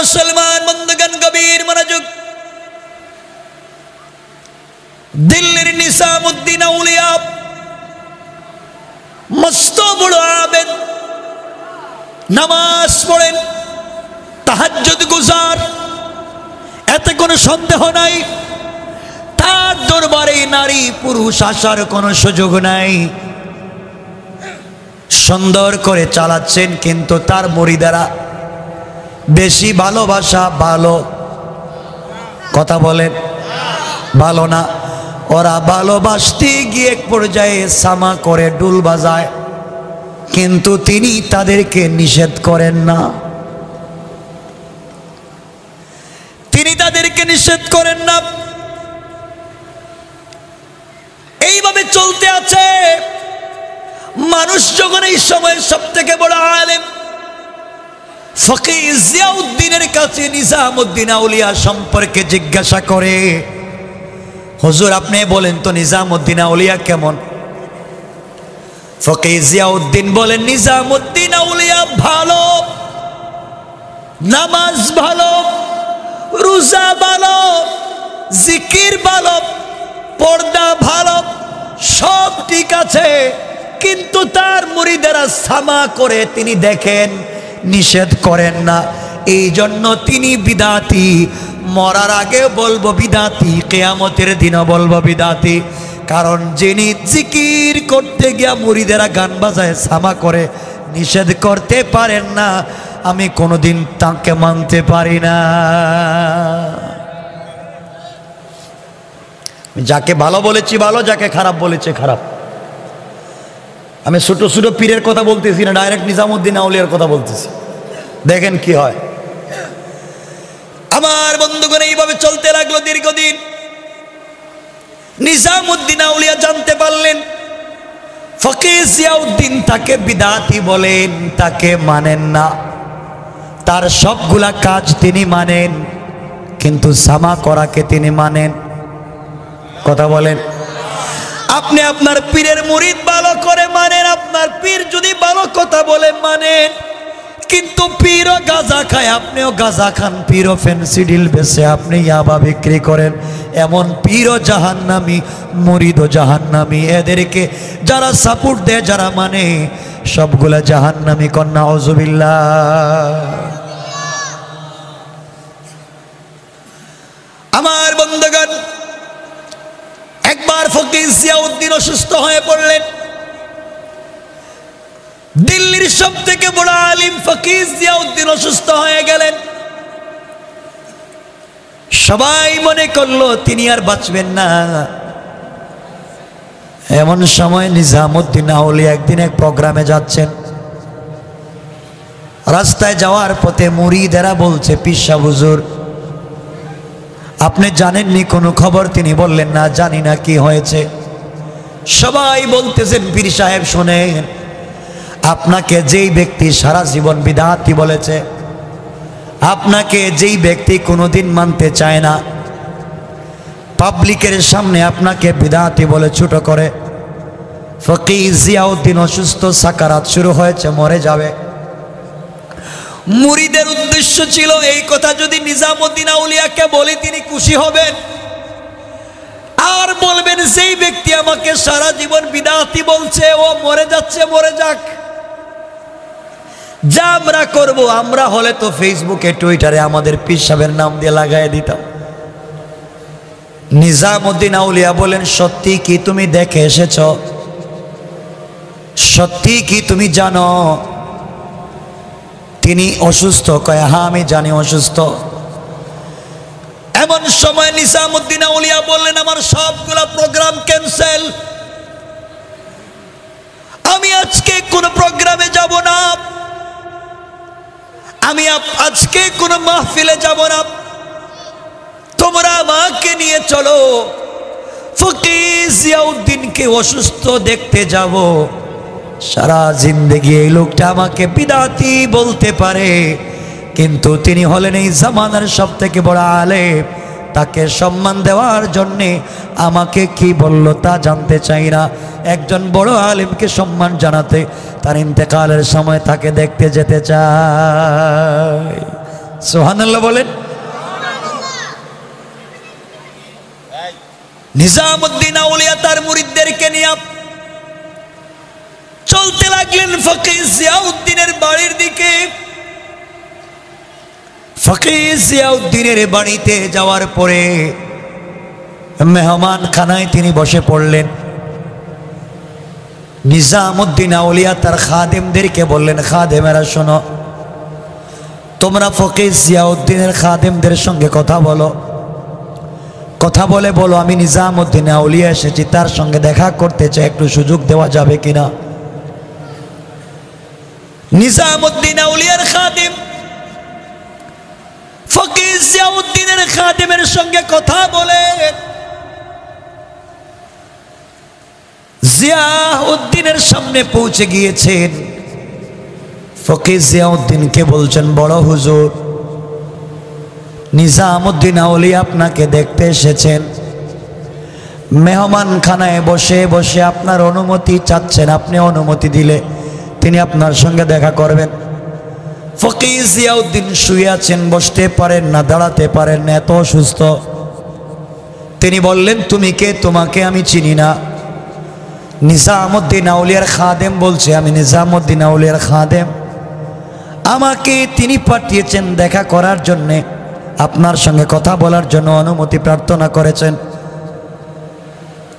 মুসলমান বন্ধুগান গভীর মনোযোগ। দিল্লির নিসামুদ্দিন আউলিয়া, মস্ত বড় আবেদ, নামাজ পড়েন, তাহাজ্জুদ গুজার, এতে কোনো সন্দেহ নাই। তার দরবারে নারী পুরুষ আসার কোনো সুযোগ নাই। সুন্দর করে চালাচ্ছেন কিন্তু তার মরিদারা বেশি ভালোবাসা ভালো। কথা বলেন ভালো না। ওরা ভালোবাসতে গিয়ে এক পর্যায়ে সামা করে ডুল বাজায়। কিন্তু তিনি তাদেরকে নিষেধ করেন না। তিনি তাদেরকে নিষেধ করেন না। এইভাবে চলতে আছে। মানুষ যখন এই সময় সব থেকে বড় আলেম ফকির জিয়াউদ্দিনের কাছে নিজামুদ্দিন আউলিয়া সম্পর্কে জিজ্ঞাসা করে, হুজুর, আপনি বলেন তো নিজামুদ্দিন আউলিয়া কেমন? ফকির জিয়াউদ্দিন বলেন, নিজামুদ্দিন আউলিয়া ভালো, নামাজ ভালো, রোজা ভালো, জিকির ভালো, পর্দা ভালো, সব ঠিক আছে, কিন্তু তার মুড়িদেরা সামা করে তিনি দেখেন নিষেধ করেন না। এই জন্য তিনি বিদাতি। মরার আগে বলব বিদাতি, কেয়ামতের দিনও বলব বিদাতি। কারণ যিনি জিকির করতে গিয়া মুড়িদেরা গান বাজায়, সামা করে নিষেধ করতে পারেন না। আমি কোনোদিন তাকে মানতে পারি না। যাকে ভালো বলেছি ভালো, যাকে খারাপ বলেছে খারাপ। আমি ছোট ছোট পীরের কথা বলতেছি না ডাইরেক্ট নিজামুদ্দিন আউলিয়ার কথা বলতেছি। দেখেন কি হয়। আমার বন্ধুগণ, এইভাবে চলতে লাগল দীর্ঘদিন। নিজামুদ্দিন আউলিয়া জানতে পারলেন, ফকির জিয়াউদ্দিন তাকে বিদাতি বলেন, তাকে মানেন না। তার সবগুলা কাজ তিনি মানেন, কিন্তু সামা করাকে তিনি মানেন। কথা বলেন। আপনি আপনার পীরের মুরিদ ভালো করে মানেন, আপনার পীর যদি ভালো কথা বলে মানেন। কিন্তু পীরও গাঁজা খায়, আপনিও গাঁজা খান, পীরও ফেন্সিডিল বেছে আপনি ইয়াবা বিক্রি করেন। এমন পীরও জাহান্নামি, মুরিদও জাহান্নামি। এদেরকে যারা সাপোর্ট দেয়, যারা মানে সবগুলা জাহান্নামি কন্যা অজুবিল্লা আমার বন্ধুগণ একবার ফকির জিয়াউদ্দিন অসুস্থ হয়ে পড়লেন। দিল্লির সব থেকে বড় আলিম ফকির জিয়াউদ্দিন অসুস্থ হয়ে গেলেন। সবাই মনে করল, তিনি আর বাঁচবেন না। এমন সময় নিজামুদ্দিন আউলি একদিন এক প্রোগ্রামে যাচ্ছেন। রাস্তায় যাওয়ার পথে মুড়িদেরা বলছে, পিসা হুজুর আপনি জানেননি কোনো খবর? তিনি বললেন, না, জানি না কি হয়েছে। সবাই বলতেছেন, পীর সাহেব, শোনেন, আপনাকে যেই ব্যক্তি সারা জীবন বিদাতি বলেছে, আপনাকে যেই ব্যক্তি কোনোদিন মানতে চায় না, পাবলিকের সামনে আপনাকে বিদাতি বলে ছোট করে, ফকির জিয়াউদ্দিন অসুস্থ, সাকারাত শুরু হয়েছে, মরে যাবে। মুরিদের উদ্দেশ্য ছিল এই কথা যদি নিজামুদ্দিন আউলিয়াকে বলি তিনি খুশি হবেন, আর বলবেন সেই ব্যক্তি আমাকে সারা জীবন বিদাতি বলছে, ও মরে যাচ্ছে, মরে যাক। যা আমরা করব, আমরা হলে তো ফেসবুকে, টুইটারে আমাদের পীর সাহেবের নাম দিয়ে লাগাই দিতাম। নিজামুদ্দিন আউলিয়া বলেন, সত্যি কি তুমি দেখে এসেছ? সত্যি কি তুমি জানো? তিনি অসুস্থ। কয় হ্যাঁ আমি জানি অসুস্থ। এমন সময় নিসামুদ্দিন আউলিয়া বললেন, আমার সবগুলা প্রোগ্রাম ক্যান্সেল আমি আজকে কোন প্রোগ্রামে যাব না। আমি আজকে কোন মাহফিলে যাব না। তোমরা আমাকে নিয়ে চলো। ফকির জিয়াউদ্দিনকে অসুস্থ দেখতে যাব। সারা জিন্দগি এই লোকটা আমাকে বিদাতি বলতে পারে কিন্তু তিনি হলেন এই জামানার সব থেকে বড় আলেম। তাকে সম্মান দেওয়ার জন্যে আমাকে কি বলল তা জানতে চাই না। একজন বড় আলেমকে সম্মান জানাতে তার ইন্তেকালের সময় তাকে দেখতে যেতে চাই। সোহানাল্লাহ বলেন। নিজামুদ্দিন আউলিয়া তার মুরিদদেরকে নিয়ে চলতে লাগলেন, ফকির জিয়াউদ্দিনের বাড়ির দিকে। ফকির জিয়াউদ্দিনের বাড়িতে যাওয়ার পরে মেহমান খানায় তিনি বসে পড়লেন। নিজামুদ্দিন আউলিয়া তার খাদেমদেরকে বললেন, খাদেমেরা, শোনো, তোমরা ফকির জিয়াউদ্দিনের খাদেমদের সঙ্গে কথা বলো। কথা বলে বলো, আমি নিজামুদ্দিন আউলিয়া এসেছি, তার সঙ্গে দেখা করতে চাই, একটু সুযোগ দেওয়া যাবে কিনা? নিজামুদ্দিন আউলিয়ার খাদিম। ফকির জিয়াউদ্দিনের খাদিমের সঙ্গে কথা বলে। জিয়াউদ্দিনের সামনে পৌঁছে গিয়েছেন। ফকির জিয়াউদ্দিনকে বলছেন, বড় হুজুর, নিজামুদ্দিন আউলি আপনাকে দেখতে এসেছেন। মেহমান খানায় বসে বসে আপনার অনুমতি চাচ্ছেন, আপনি অনুমতি দিলে। তিনি আপনার সঙ্গে দেখা করবেন। ফকির জিয়াউদ্দিন শুয়ে আছেন, বসতে পারেন না, দাঁড়াতে পারেন না, এত অসুস্থ। তিনি বললেন, তুমি কে? তোমাকে আমি চিনি না। নিজামুদ্দিন আউলিয়ার খাদেম বলছে, আমি নিজামুদ্দিন আউলিয়ার খাদেম। আমাকে তিনি পাঠিয়েছেন দেখা করার জন্যে। আপনার সঙ্গে কথা বলার জন্য অনুমতি প্রার্থনা করেছেন।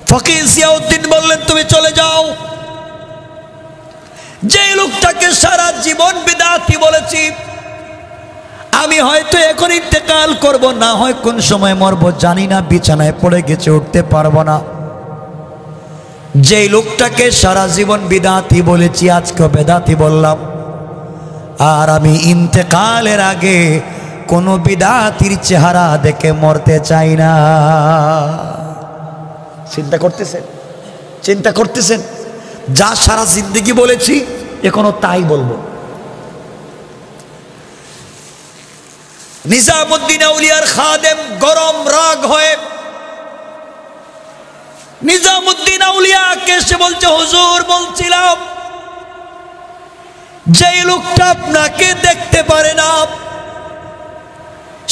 ফকির জিয়াউদ্দিন বললেন, তুমি চলে যাও। যে লোকটাকে সারা জীবন বিদাতি বলেছি, আমি হয়তো এখন ইন্তেকাল করব, না হয় কোন সময় মরবো, জানি না, বিছানায় পড়ে গেছে, উঠতে পারব না। যেই লোকটাকে সারা জীবন বিদাতি বলেছি আজকে বেদাতি বললাম, আর আমি ইন্তেকালের আগে কোনো বিদাতির চেহারা দেখে মরতে চাই না। চিন্তা করতেছেন? চিন্তা করতেছেন? যা সারা জিন্দগি বলেছি, এখনও তাই বলব। নিজামুদ্দিন আউলিয়ার খাদেম গরম রাগ হয়ে নিজামুদ্দিন আউলিয়াকে এসে বলছে, হুজুর, বলছিলাম যে লোকটা আপনাকে দেখতে পারে না,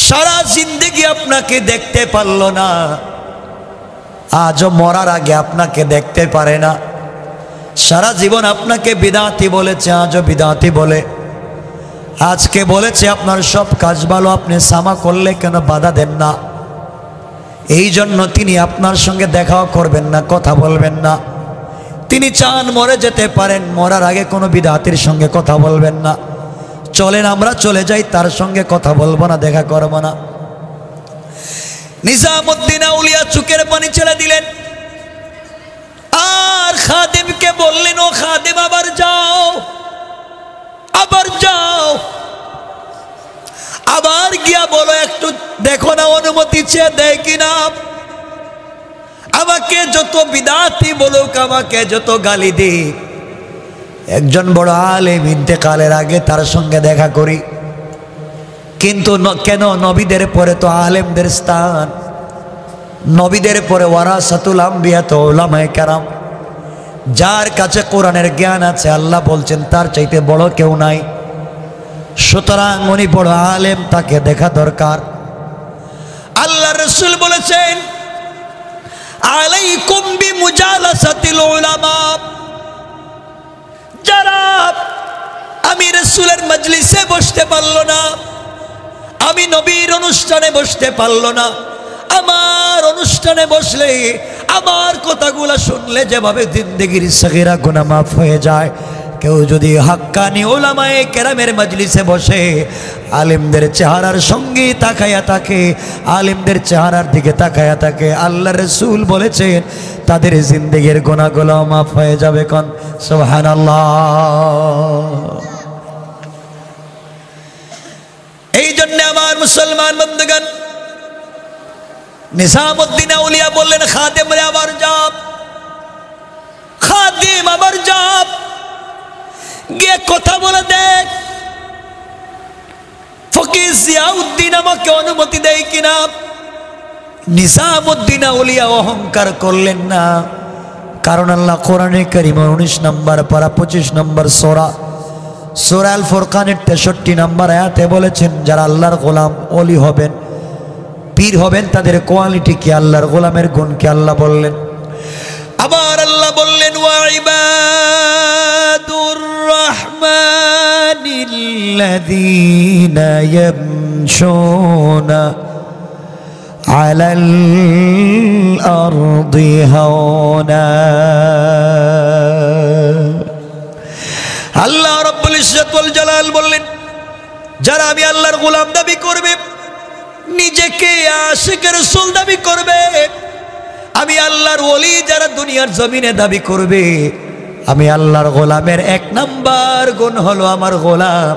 সারা জিন্দগি আপনাকে দেখতে পারল না, আজও মরার আগে আপনাকে দেখতে পারে না। সারা জীবন আপনাকে বিদাতি বলেছে, আজও বিদাতি বলে। আজকে বলেছে, আপনার সব কাজ ভালো, আপনি সামা করলে কেন বাধা দেন না? এই জন্য তিনি আপনার সঙ্গে দেখাও করবেন না, কথা বলবেন না। তিনি চান মরে যেতে পারেন, মরার আগে কোনো বিদাতির সঙ্গে কথা বলবেন না। চলেন, আমরা চলে যাই, তার সঙ্গে কথা বলব না, দেখা করব না। নিজামুদ্দিন আউলিয়া চুকের পানি ছেড়ে দিলেন। আর খাদিমকে বললেন, ও খাদিম, আবার যাও আবার যাও। আবার গিয়া বলো, একটু দেখো না অনুমতি চেয়ে দেয় কিনা আমাকে যত বিদাতি বলুক, আমাকে যত গালি দিক। একজন বড় আলেম ইন্তেকালের আগে তার সঙ্গে দেখা করি। কিন্তু কেন? নবীদের পরে তো আলেমদের স্থান। নবীদের পরে ওয়ারাসাতুল আম্বিয়া তো ওলামায়ে কারাম। যার কাছে কোরআনের জ্ঞান আছে, আল্লাহ বলছেন, তার চাইতে বড় কেউ নাই। সুতরাং উনি বড় আলেম, তাকে দেখা দরকার। আল্লাহ রসুল বলেছেন যারা আমি রসুলের মজলিসে বসতে পারল না, আমি নবীর অনুষ্ঠানে বসতে পারল না, আমার অনুষ্ঠানে বসলে আমার কথাগুলো শুনলে যেভাবে জিন্দগির সগিরা গুনা মাফ হয়ে যায়, কেউ যদি হাক্কানি ওলামায়ে কেরামের মজলিসে বসে আলিমদের চেহারার সঙ্গে তাকায়া থাকে, আলিমদের চেহারার দিকে তাকায়া থাকে আল্লাহ রসুল বলেছেন, তাদের জিন্দগির গোনাগুলো মাফ হয়ে যাবে কন। সোহান এই জন্য আমার মুসলমান বন্ধুগণ নিজামুদ্দিন আউলিয়া বললেন খাদেম রে আবার যাব খাদিম আবার যাব গিয়ে কথা বলে দেখ। ফকির জিয়াউদ্দিন আমাকে অনুমতি দেয় কিনা? নিজামুদ্দিন আউলিয়া অহংকার করলেন না। কারণ আল্লাহ কোরআনে করিম উনিশ নম্বর পারা পঁচিশ নম্বর সোরা সোরাল ফোরকানের তেষট্টি নাম্বার আয়াতে বলেছেন, যারা আল্লাহর গোলাম অলি হবেন পীর হবেন তাদের কোয়ালিটি কি? আল্লাহর গোলামের গুণ কি আল্লাহ বললেন? আবার আল্লাহ বললেন ওয়াইবাদুর রহমানিল্লাযীনা ইয়ামশুনা আলাল আরদি হাওনা। আল্লাহ রব্বুল ইজ্জত ওয়াল জালাল বললেন, যারা আমি আল্লাহর গোলাম দাবি করবে নিজেকে আশিকের রাসূল দাবি করবে। আমি আল্লাহর ওলি যারা দুনিয়ার জমিনে দাবি করবে। আমি আল্লাহর গোলামের এক নাম্বার গুণ হলো আমার গোলাম।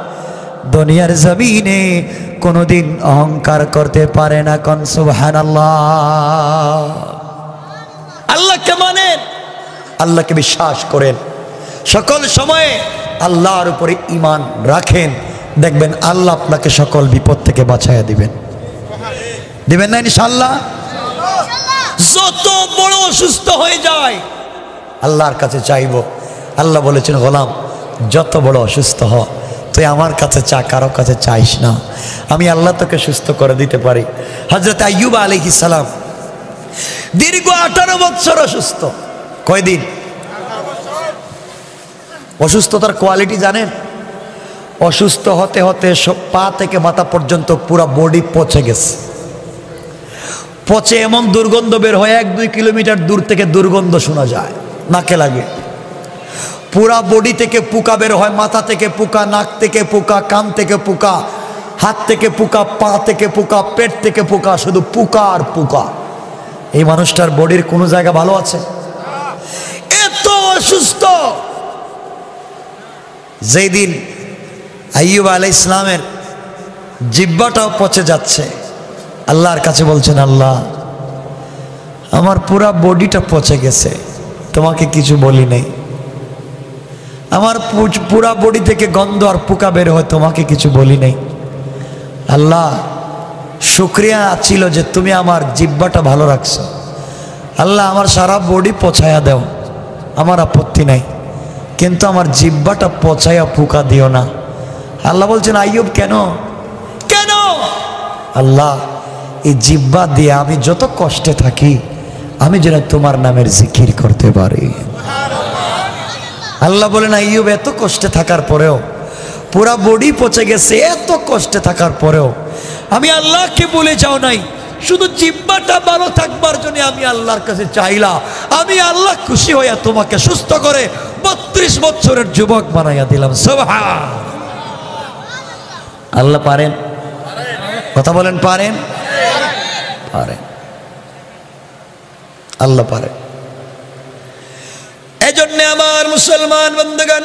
দুনিয়ার জমিনে কোনোদিন অহংকার করতে পারে না কন, সুবহানাল্লাহ। আল্লাহকে মানেন, আল্লাহকে বিশ্বাস করেন। সকল সময়ে আল্লাহর উপরে ইমান রাখেন। দেখবেন আল্লাহ আপনাকে সকল বিপদ থেকে বাঁচাইয়া দিবেন। দিবেন না ইনশাল্লাহ যত বড় অসুস্থ হয়ে যায়। আল্লাহর কাছে চাইব। আল্লাহ বলেছেন গোলাম যত বড় অসুস্থ হ তুই আমার কাছে চা কারও কাছে চাইস না। আমি আল্লাহ তোকে সুস্থ করে দিতে পারি। হজরত আইয়ুব আলী সালাম দীর্ঘ আঠারো বছর অসুস্থ। কয়দিন? অসুস্থতার কোয়ালিটি জানেন? অসুস্থ হতে হতে সব পা থেকে মাথা পর্যন্ত পুরো বডি পচে গেছে। পচে এমন দুর্গন্ধ বের হয়, এক দুই কিলোমিটার দূর থেকে দুর্গন্ধ শোনা যায়, নাকে লাগে। পুরা বডি থেকে পোকা বের হয়, মাথা থেকে পোকা, নাক থেকে পোকা, কান থেকে পোকা, হাত থেকে পোকা, পা থেকে পোকা, পেট থেকে পোকা, শুধু পোকা আর পোকা। এই মানুষটার বডির কোনো জায়গা ভালো আছে? এত অসুস্থ! যেই দিন আইয়ুব আলাই ইসলামের জিব্বাটাও পচে যাচ্ছে। আল্লাহর কাছে বলছেন, আল্লাহ, আমার পুরা বডিটা পচে গেছে, তোমাকে কিছু বলি নাই। আমার পুরা বডি থেকে গন্ধ আর পোকা বের হয়, তোমাকে কিছু বলি নাই। আল্লাহ, শুক্রিয়া ছিল যে তুমি আমার জিব্বাটা ভালো রাখছো। আল্লাহ, আমার সারা বডি পচায়া দেও, আমার আপত্তি নাই। কিন্তু আমার জিব্বাটা পচায়া পোকা দিও না। আল্লাহ বলছেন, আইয়ুব, কেন? কেন? আল্লাহ এই জিব্বা দিয়ে আমি যত কষ্টে থাকি, আমি যেন তোমার নামের জিকির করতে পারি। আল্লাহ বলেন, আইয়ুব, এত কষ্টে থাকার পরেও, পুরা বডি পচে গেছে, এত কষ্টে থাকার পরেও, আমি আল্লাহকে বলে যাও নাই, শুধু জিব্বাটা ভালো থাকবার জন্য আমি আল্লাহর কাছে চাইলাম আমি আল্লাহ খুশি হইয়া তোমাকে সুস্থ করে বত্রিশ বছরের যুবক বানাইয়া দিলাম। সোভা আল্লাহ পারেন? কথা বলেন, পারেন? পারেন আল্লাহ পারেন এজন্য আমার মুসলমান বন্ধুগণ,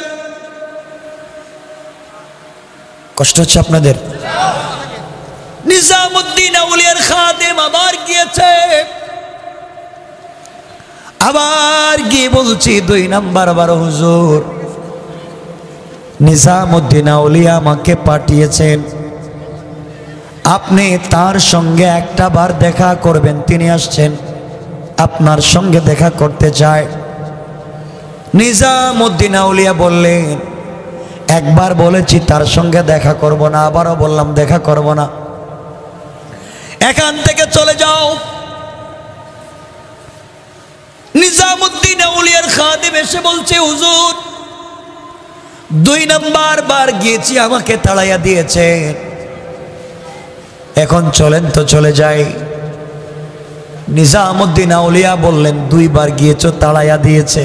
কষ্ট হচ্ছে আপনাদের? নিজামুদ্দিন আউলিয়ার খাদেম আবার গিয়েছে। আবার গিয়ে বলছি, দুই নাম্বার বারো হুজুর, নিজামুদ্দিন আউলিয়া আমাকে পাঠিয়েছেন। আপনি তার সঙ্গে একটা বার দেখা করবেন, তিনি আসছেন, আপনার সঙ্গে দেখা করতে চায় নিজামুদ্দিন আউলিয়া বললেন, একবার বলেছি তার সঙ্গে দেখা করব না, আবারও বললাম দেখা করব না। এখান থেকে চলে যাও। নিজামুদ্দিন আউলিয়ার খাদেম এসে বলছে, হুজুর, দুই নাম্বার বার গিয়েছি, আমাকে তাড়াইয়া দিয়েছে এখন চলেন তো চলে যাই। নিজামুদ্দিন আউলিয়া বললেন, দুইবার গিয়েছ, তাড়াইয়া দিয়েছে।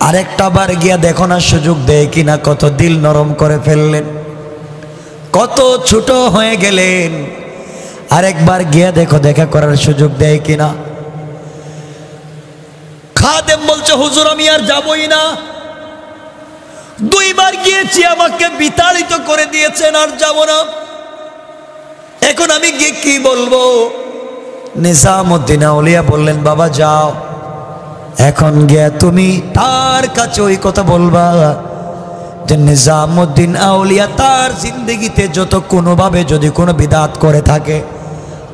আরেকটা বার গিয়া দেখো না, সুযোগ দেয় কিনা, কত দিল নরম করে ফেললেন। কত ছোট হয়ে গেলেন। আরেকবার গিয়া দেখো, দেখা করার সুযোগ দেয় কিনা। খাদেম বলছে, হুজুর, আমি আর যাবই না। দুইবার গিয়েছি, আমাকে বিতাড়িত করে দিয়েছেন, আর যাব না। এখন আমি গিয়ে কি বলব? নিজামুদ্দিন আউলিয়া বললেন, বাবা, যাও। এখন গিয়া তুমি তার কাছে ওই কথা বলবা যে নিজামুদ্দিন আউলিয়া তার জিন্দগিতে যত কোনোভাবে যদি কোনো বিদাত করে থাকে,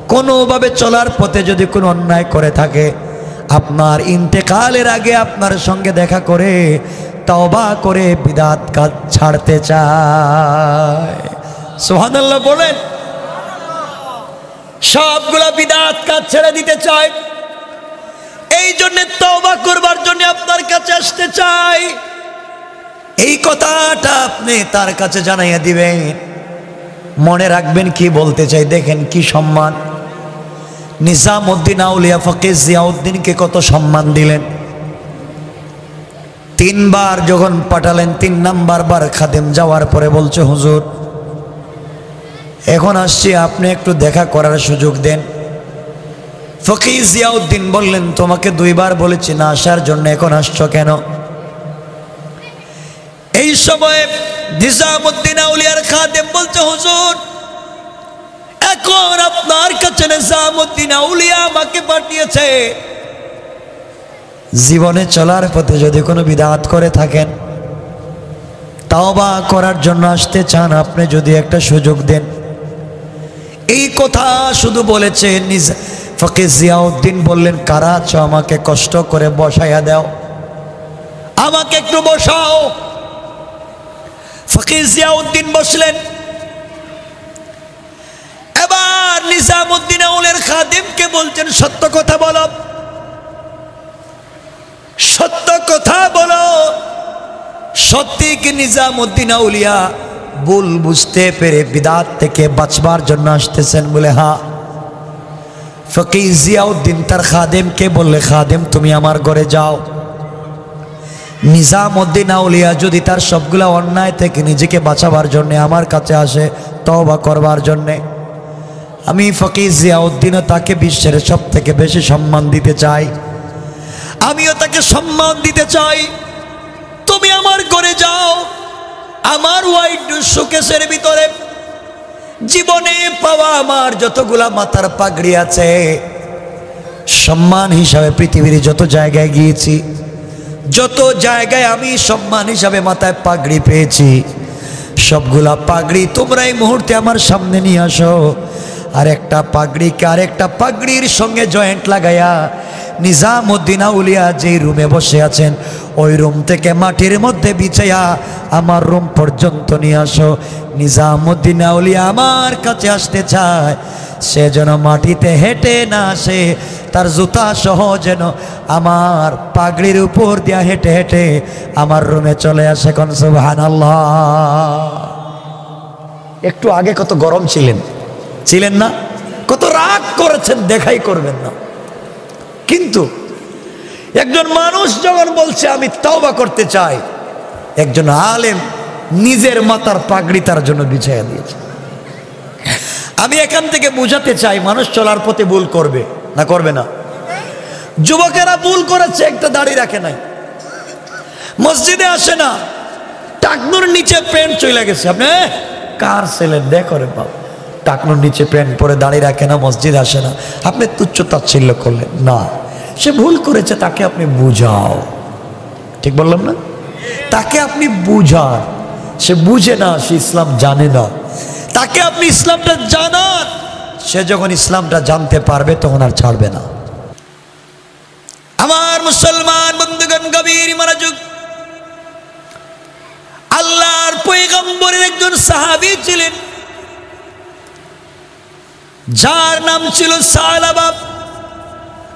কোনোভাবে চলার পথে যদি কোনো অন্যায় করে থাকে, আপনার ইন্তেকালের আগে আপনার সঙ্গে দেখা করে, তওবা করে বিদাত কাজ ছাড়তে চায়। সোহানাল্লাহ বলেন। সবগুলা বিদাত কাজ ছেড়ে দিতে চায়। এই জন্য তওবা করবার জন্য আপনার কাছে আসতে চাই। এই কথাটা আপনি তার কাছে জানাইয়া দিবেন। মনে রাখবেন কি বলতে চাই, দেখেন কি সম্মান। নিজামুদ্দিন আউলিয়া ফকির জিয়াউদ্দিনকে কত সম্মান দিলেন। তিনবার যখন পাঠালেন, তিন নাম্বার বার খাদেম যাওয়ার পরে বলছে, হুজুর এখন আসছি, আপনি একটু দেখা করার সুযোগ দেন। ফকির জিয়াউদ্দিন বললেন, তোমাকে দুইবার বলেছি না আসার জন্য, এখন আসছো কেন? এই সময়ে নিজামুদ্দিন আউলিয়ার খাদেম বলছে, হুজুর, এখন আপনার কাছে নিজামুদ্দিন আউলিয়া আমাকে পাঠিয়েছে। জীবনে চলার পথে যদি কোনো বিদাত করে থাকেন তাও বা করার জন্য আসতে চান, আপনি যদি একটা সুযোগ দেন। এই কথা শুধু বলেছে নিজ ফকির জিয়াউদ্দিন বললেন, কারা আছো আমাকে কষ্ট করে বসাইয়া দাও? আমাকে একটু বসাও। ফকির জিয়াউদ্দিন বসলেন। এবার নিজামুদ্দিন আউলের খাদিমকে বলছেন, সত্য কথা বলো। সত্য কথা বলো। সত্যি কি নিজামুদ্দিন আউলিয়া ভুল বুঝতে পেরে বিদাত থেকে বাঁচবার জন্য আসতেছেন বলে হ্যাঁ ফকির জিয়াউদ্দিন তার খাদেমকে বললে, খাদেম, তুমি আমার ঘরে যাও। নিজামুদ্দিন আউলিয়া যদি তার সবগুলা অন্যায় থেকে নিজেকে বাঁচাবার জন্য আমার কাছে আসে, তওবা করবার জন্যে, আমি ফকির জিয়াউদ্দিনও তাকে বিশ্বের সব থেকে বেশি সম্মান দিতে চাই। আমিও তাকে সম্মান দিতে চাই। তুমি আমার ঘরে যাও। আমার হোয়াইট শোকেসের ভিতরে জীবনে পাওয়া আমার যতগুলা মাথার পাগড়ি আছে, সম্মান হিসাবে পৃথিবীর যত জায়গায় গিয়েছি, যত জায়গায় আমি সম্মান হিসাবে মাথায় পাগড়ি পেয়েছি, সবগুলা পাগড়ি তোমরা এই মুহূর্তে আমার সামনে নিয়ে আসো। আর একটা পাগড়িকে আর একটা পাগড়ির সঙ্গে জয়েন্ট লাগাইয়া নিজাম নিজামুদ্দিন আউলিয়া যেই রুমে বসে আছেন ওই রুম থেকে মাটির মধ্যে বিছাইয়া আমার রুম পর্যন্ত নিয়ে আসো। নিজামুদ্দিন আউলিয়া আমার কাছে আসতে চায়। সে যেন মাটিতে হেঁটে না আসে, তার জুতা সহ যেন আমার পাগড়ির উপর দিয়া হেঁটে হেঁটে আমার রুমে চলে আসে কোন সুবহান একটু আগে কত গরম ছিলেন। ছিলেন না? কত রাগ করেছেন, দেখাই করবেন না। কিন্তু একজন মানুষ যখন বলছে, আমি তওবা করতে চাই, একজন আলেম নিজের মাতার পাগড়ি তার জন্য বিছাইয়া দিয়েছে। আমি এখান থেকে বুঝাতে চাই, মানুষ চলার পথে ভুল করবে না করবে না। যুবকেরা ভুল করেছে, একটা দাড়ি রাখে নাই। মসজিদে আসে না, টাকনুর নিচে প্যান্ট চলে গেছে। আপনি কার ছেলে? দেখো রে বাবা টাকনুর নিচে প্যান্ট পরে দাঁড়িয়ে রাখে না, মসজিদ আসে না। আপনি তুচ্ছ তাচ্ছিল্য করলেন, না। সে ভুল করেছে, তাকে আপনি বুঝাও। ঠিক বললাম না? তাকে আপনি বুঝান। সে বুঝে না, সে ইসলাম জানে না। তাকে আপনি ইসলামটা জানান। সে যখন ইসলামটা জানতে পারবে, তখন আর ছাড়বে না। আমার মুসলমান বন্ধুগণ, গভীর মনোযোগ। আল্লাহর পৈগম্বরের একজন সাহাবী ছিলেন। যার নাম ছিল সালাবা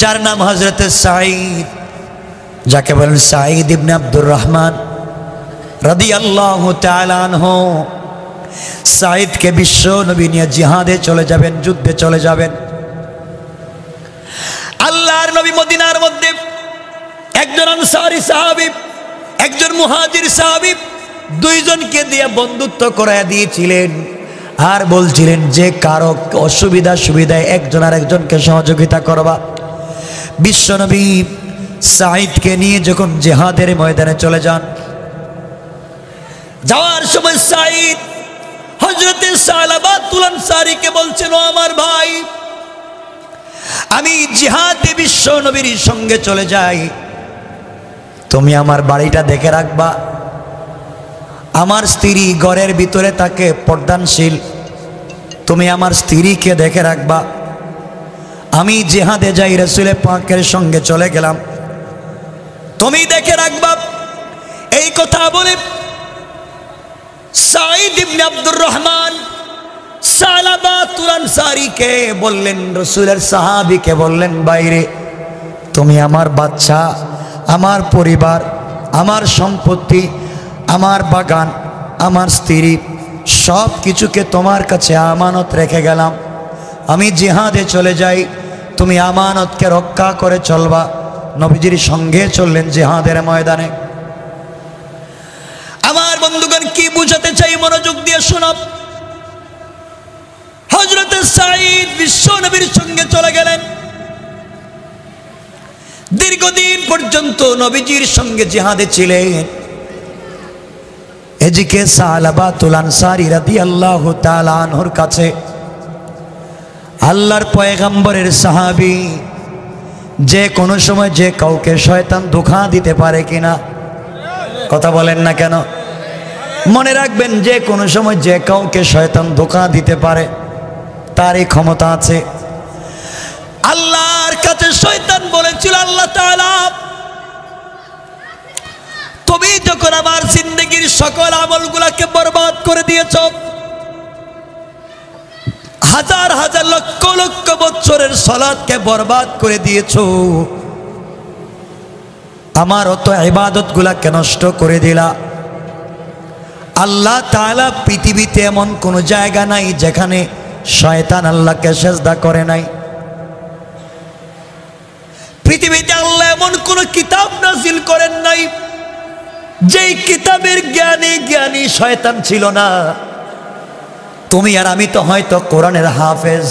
যার নাম হজরত সাঈদ। যাকে বলেন সাঈদ ইবনে আব্দুর রহমান রাদি আল্লাহ সাঈদকে বিশ্ব নবী নিয়ে জিহাদে চলে যাবেন, যুদ্ধে চলে যাবেন। আল্লাহর নবী মদিনার মধ্যে একজন আনসারি সাহাবি, একজন মুহাজির সাহাবি দুইজনকে দিয়ে বন্ধুত্ব করায় দিয়েছিলেন আর বলছিলেন, যে কারও অসুবিধা সুবিধায় একজন আর একজনকে সহযোগিতা করবা। বিশ্বনবী সাইদকে নিয়ে যখন জেহাদের ময়দানে চলে যান, যাওয়ার সময় সাইদ হজরতের সালাবাদ তুলান সারিকে বলছেন, ও আমার ভাই, আমি জিহাদে বিশ্ব নবীর সঙ্গে চলে যাই। তুমি আমার বাড়িটা দেখে রাখবা। আমার স্ত্রী ঘরের ভিতরে তাকে পর্দানশীল। তুমি আমার স্ত্রীকে দেখে রাখবা। আমি জেহাদে যাই রসুলে পাকের সঙ্গে চলে গেলাম। তুমি দেখে রাখবা এই কথা বলে সাইদ ইবনে আব্দুর রহমান সালাবা তুরান সারিকে বললেন, রসুলের সাহাবিকে বললেন, বাইরে, তুমি আমার বাচ্চা, আমার পরিবার, আমার সম্পত্তি, আমার বাগান, আমার স্ত্রী সব কিছুকে তোমার কাছে আমানত রেখে গেলাম। আমি জিহাদে চলে যাই তুমি আমানতকে রক্ষা করে চলবা। নবীজির সঙ্গে চললেন জিহাদের ময়দানে। আমার বন্ধুগণ, কি বুঝাতে চাই মনোযোগ দিয়ে শোনাব? হজরত সাইদ বিশ্ব নবীর সঙ্গে চলে গেলেন। দীর্ঘদিন পর্যন্ত নবীজির সঙ্গে জিহাদে ছিলেন। এদিকে সালাবাতুল আনসারি রাদিয়াল্লাহু তাআলা আনহুর কাছে আল্লাহর পয়গাম্বরের সাহাবি, যে কোনো সময় যে কাউকে শয়তান ধোঁকা দিতে পারে কিনা, কথা বলেন না কেন? মনে রাখবেন যে কোনো সময় যে কাউকে শয়তান ধোঁকা দিতে পারে, তারই ক্ষমতা আছে। আল্লাহর কাছে শয়তান বলেছিল, আল্লাহ তুমি যখন আমার জিন্দগির সকল আমলগুলাকে বরবাদ করে দিয়েছ হাজার হাজার লক্ষ লক্ষ বছরের সলাদকে বরবাদ করে দিয়েছ। আমার অত ইবাদত গুলাকে নষ্ট করে দিলা? আল্লাহ তাআলা পৃথিবীতে এমন কোনো জায়গা নাই যেখানে শয়তান আল্লাহকে সেজদা করে নাই। পৃথিবীতে আল্লাহ এমন কোন কিতাব নাজিল করেন নাই, যেই কিতাবের জ্ঞানী জ্ঞানী শয়তান ছিল না। তুমি আর আমি তো হয়তো কোরআনের হাফেজ।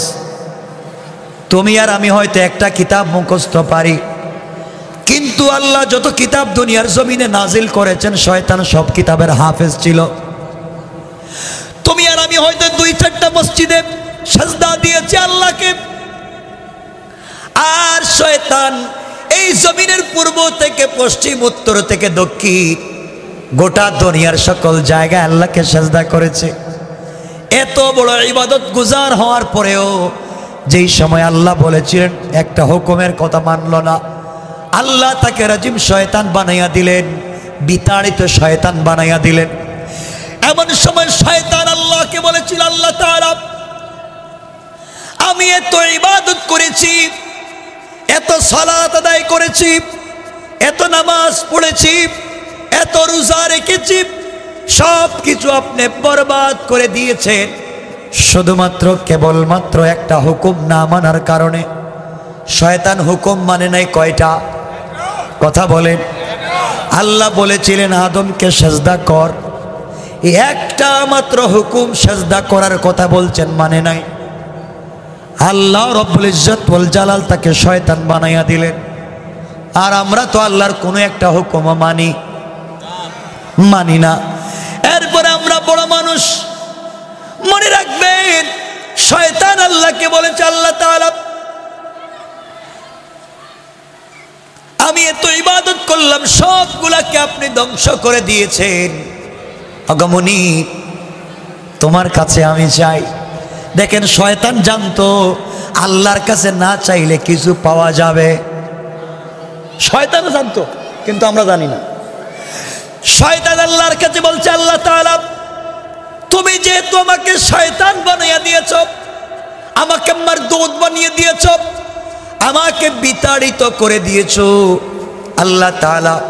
তুমি আর আমি হয়তো একটা কিতাব মুখস্থ পারি। কিন্তু আল্লাহ যত কিতাব দুনিয়ার জমিনে নাজিল করেছেন, শয়তান সব কিতাবের হাফেজ ছিল। তুমি আর আমি হয়তো দুই চারটা মসজিদে সাজদা দিয়েছি আল্লাহকে। আর শয়তান এই জমিনের পূর্ব থেকে পশ্চিম, উত্তর থেকে দক্ষিণ, গোটা দুনিয়ার সকল জায়গায় আল্লাহকে সাজদা করেছে। এত বড় ইবাদত গুজার হওয়ার পরেও যেই সময় আল্লাহ বলেছিলেন, একটা হুকুমের কথা মানল না। আল্লাহ তাকে রাজিম শয়তান বানাইয়া দিলেন, বিতাড়িত শয়তান বানাইয়া দিলেন। এমন সময় শয়তান আল্লাহকে বলেছিল, আল্লাহ তাআলা, আমি এত ইবাদত করেছি, এত সালাত আদায় করেছি, এত নামাজ পড়েছি, এত রোজা রেখেছি সব কিছু আপনি বরবাদ করে দিয়েছেন। শুধুমাত্র কেবলমাত্র একটা হুকুম না মানার কারণে। শয়তান হুকুম মানে নাই কয়টা? কথা বলেন। আল্লাহ বলেছিলেন, আদমকে সেজদা কর। একটা মাত্র হুকুম সেজদা করার কথা বলছেন মানে নাই। আল্লাহ রব্বুল ইজ্জত ওয়াল জালাল তাকে শয়তান বানাইয়া দিলেন। আর আমরা তো আল্লাহর কোনো একটা হুকুম মানি। মানি না। এরপরে আমরা বড় মানুষ। মনে রাখবেন, শয়তান আল্লাহকে বলেছে, আল্লাহ তাআলা, আমি এত ইবাদত করলাম, সবগুলাকে আপনি ধ্বংস করে দিয়েছেন। অগমনি তোমার কাছে আমি চাই। দেখেন, শয়তান জানতো, আল্লাহর কাছে না চাইলে কিছু পাওয়া যাবে। শয়তানও জানতো, কিন্তু আমরা জানি না। শয়তান আল্লাহর কাছে বলছে, আল্লাহ তাআলা, তুমি যেহেতু আমাকে শয়তান বানিয়ে দিয়েছ, আমাকে আমার দুধ বানিয়ে দিয়েছ, আমাকে বিতাড়িত করে দিয়েছ, আল্লাহ তাআলা,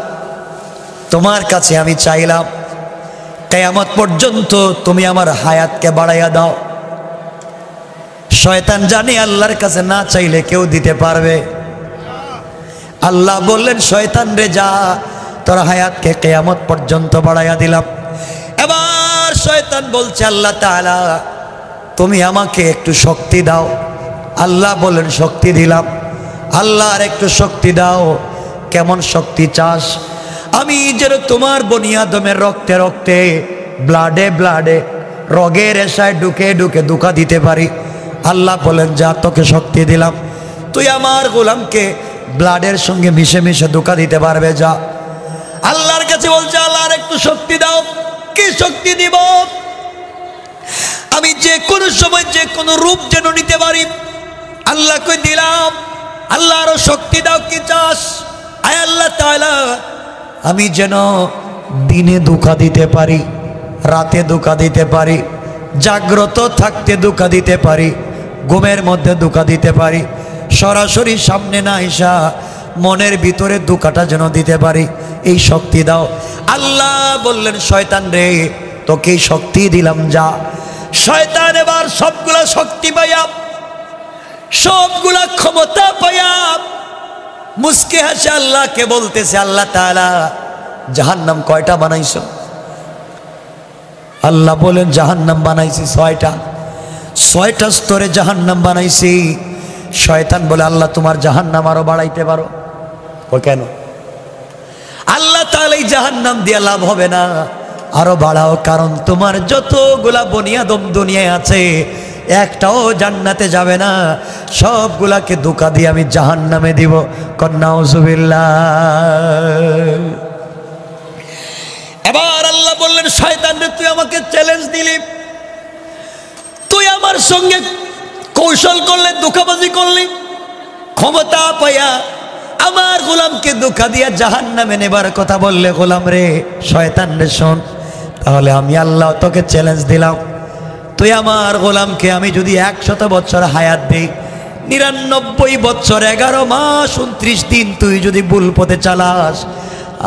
তোমার কাছে আমি চাইলাম, কেয়ামত পর্যন্ত তুমি আমার হায়াতকে বাড়াইয়া দাও। শয়তান জানে আল্লাহর কাছে না চাইলে কেউ দিতে পারবে। আল্লাহ বললেন, শয়তান রে যা তোর হায়াতকে কেয়ামত পর্যন্ত বাড়াইয়া দিলাম। এবার শয়তান বলছে, আল্লাহ তাআলা, তুমি আমাকে একটু শক্তি দাও। আল্লাহ বলেন, শক্তি দিলাম। আল্লাহ আর একটু শক্তি দাও, কেমন শক্তি চাস? আমি যেন তোমার বনিয়াদমের রক্তে রক্তে, ব্লাডে ব্লাডে, রগের রেশায় ঢুকে ঢুকে দুকা দিতে পারি। আল্লাহ বলেন, যা, তোকে শক্তি দিলাম। তুই আমার গোলামকে ব্লাডের সঙ্গে মিশে মিশে দুকা দিতে পারবে, যা। আল্লাহর কাছে বলছে, আল্লাহর একটু শক্তি দাও। কি শক্তি দিব? আমি যে কোনো সময় যে কোনো রূপ যেন নিতে পারি। আল্লাহকে দিলাম। আল্লাহ, আরও শক্তি দাও, কি চাস? আয় আল্লাহ তাআলা, আমি যেন দিনে দুঃখা দিতে পারি, রাতে দুঃখা দিতে পারি, জাগ্রত থাকতে দুঃখা দিতে পারি, ঘুমের মধ্যে দুঃখা দিতে পারি, সরাসরি সামনে না এসা মনের ভিতরে দুঃখাটা যেন দিতে পারি। এই শক্তি দাও। আল্লাহ বললেন, শয়তান রে, তোকে শক্তি দিলাম, যা। শয়তান এবার সবগুলা শক্তি পাইয়া, সবগুলা ক্ষমতা পাইয়া মুসকে হাসে আল্লাহকে বলতেছে, আল্লাহ তাআলা, জাহান্নাম কয়টা বানাইছো? আল্লাহ বলেন, জাহান্নাম বানাইছি ছয়টা। ছয়টা স্তরে জাহান্নাম বানাইছি। শয়তান বলে, আল্লাহ, তোমার জাহান্নাম আরও বাড়াইতে পারো। ও কেন? আল্লাহ তাহলে এই জাহান্নাম দিয়ে লাভ হবে না। আরও বাড়াও, কারণ তোমার যতগুলা বনিয়াদম দুনিয়ায় আছে, একটাও জান্নাতে যাবে না। সবগুলাকে দোকা দিয়ে আমি জাহান্নামে দিব। কন্যা এবার আল্লাহ বললেন, শয়তান রে, তুই আমাকে চ্যালেঞ্জ দিলি। তুই আমার সঙ্গে কৌশল করলে, ধোকাবাজি করলি। ক্ষমতা পাইয়া আমার গোলামকে ধোকা দিয়া জাহান নামে নেবার কথা বললে গোলাম রে, শয়তান রে শোন, তাহলে আমি আল্লাহ তোকে চ্যালেঞ্জ দিলাম। তুই আমার গোলামকে আমি যদি একশত বছর হায়াত দিই, নিরানব্বই বছর এগারো মাস উনত্রিশ দিন তুই যদি ভুল পথে চালাস,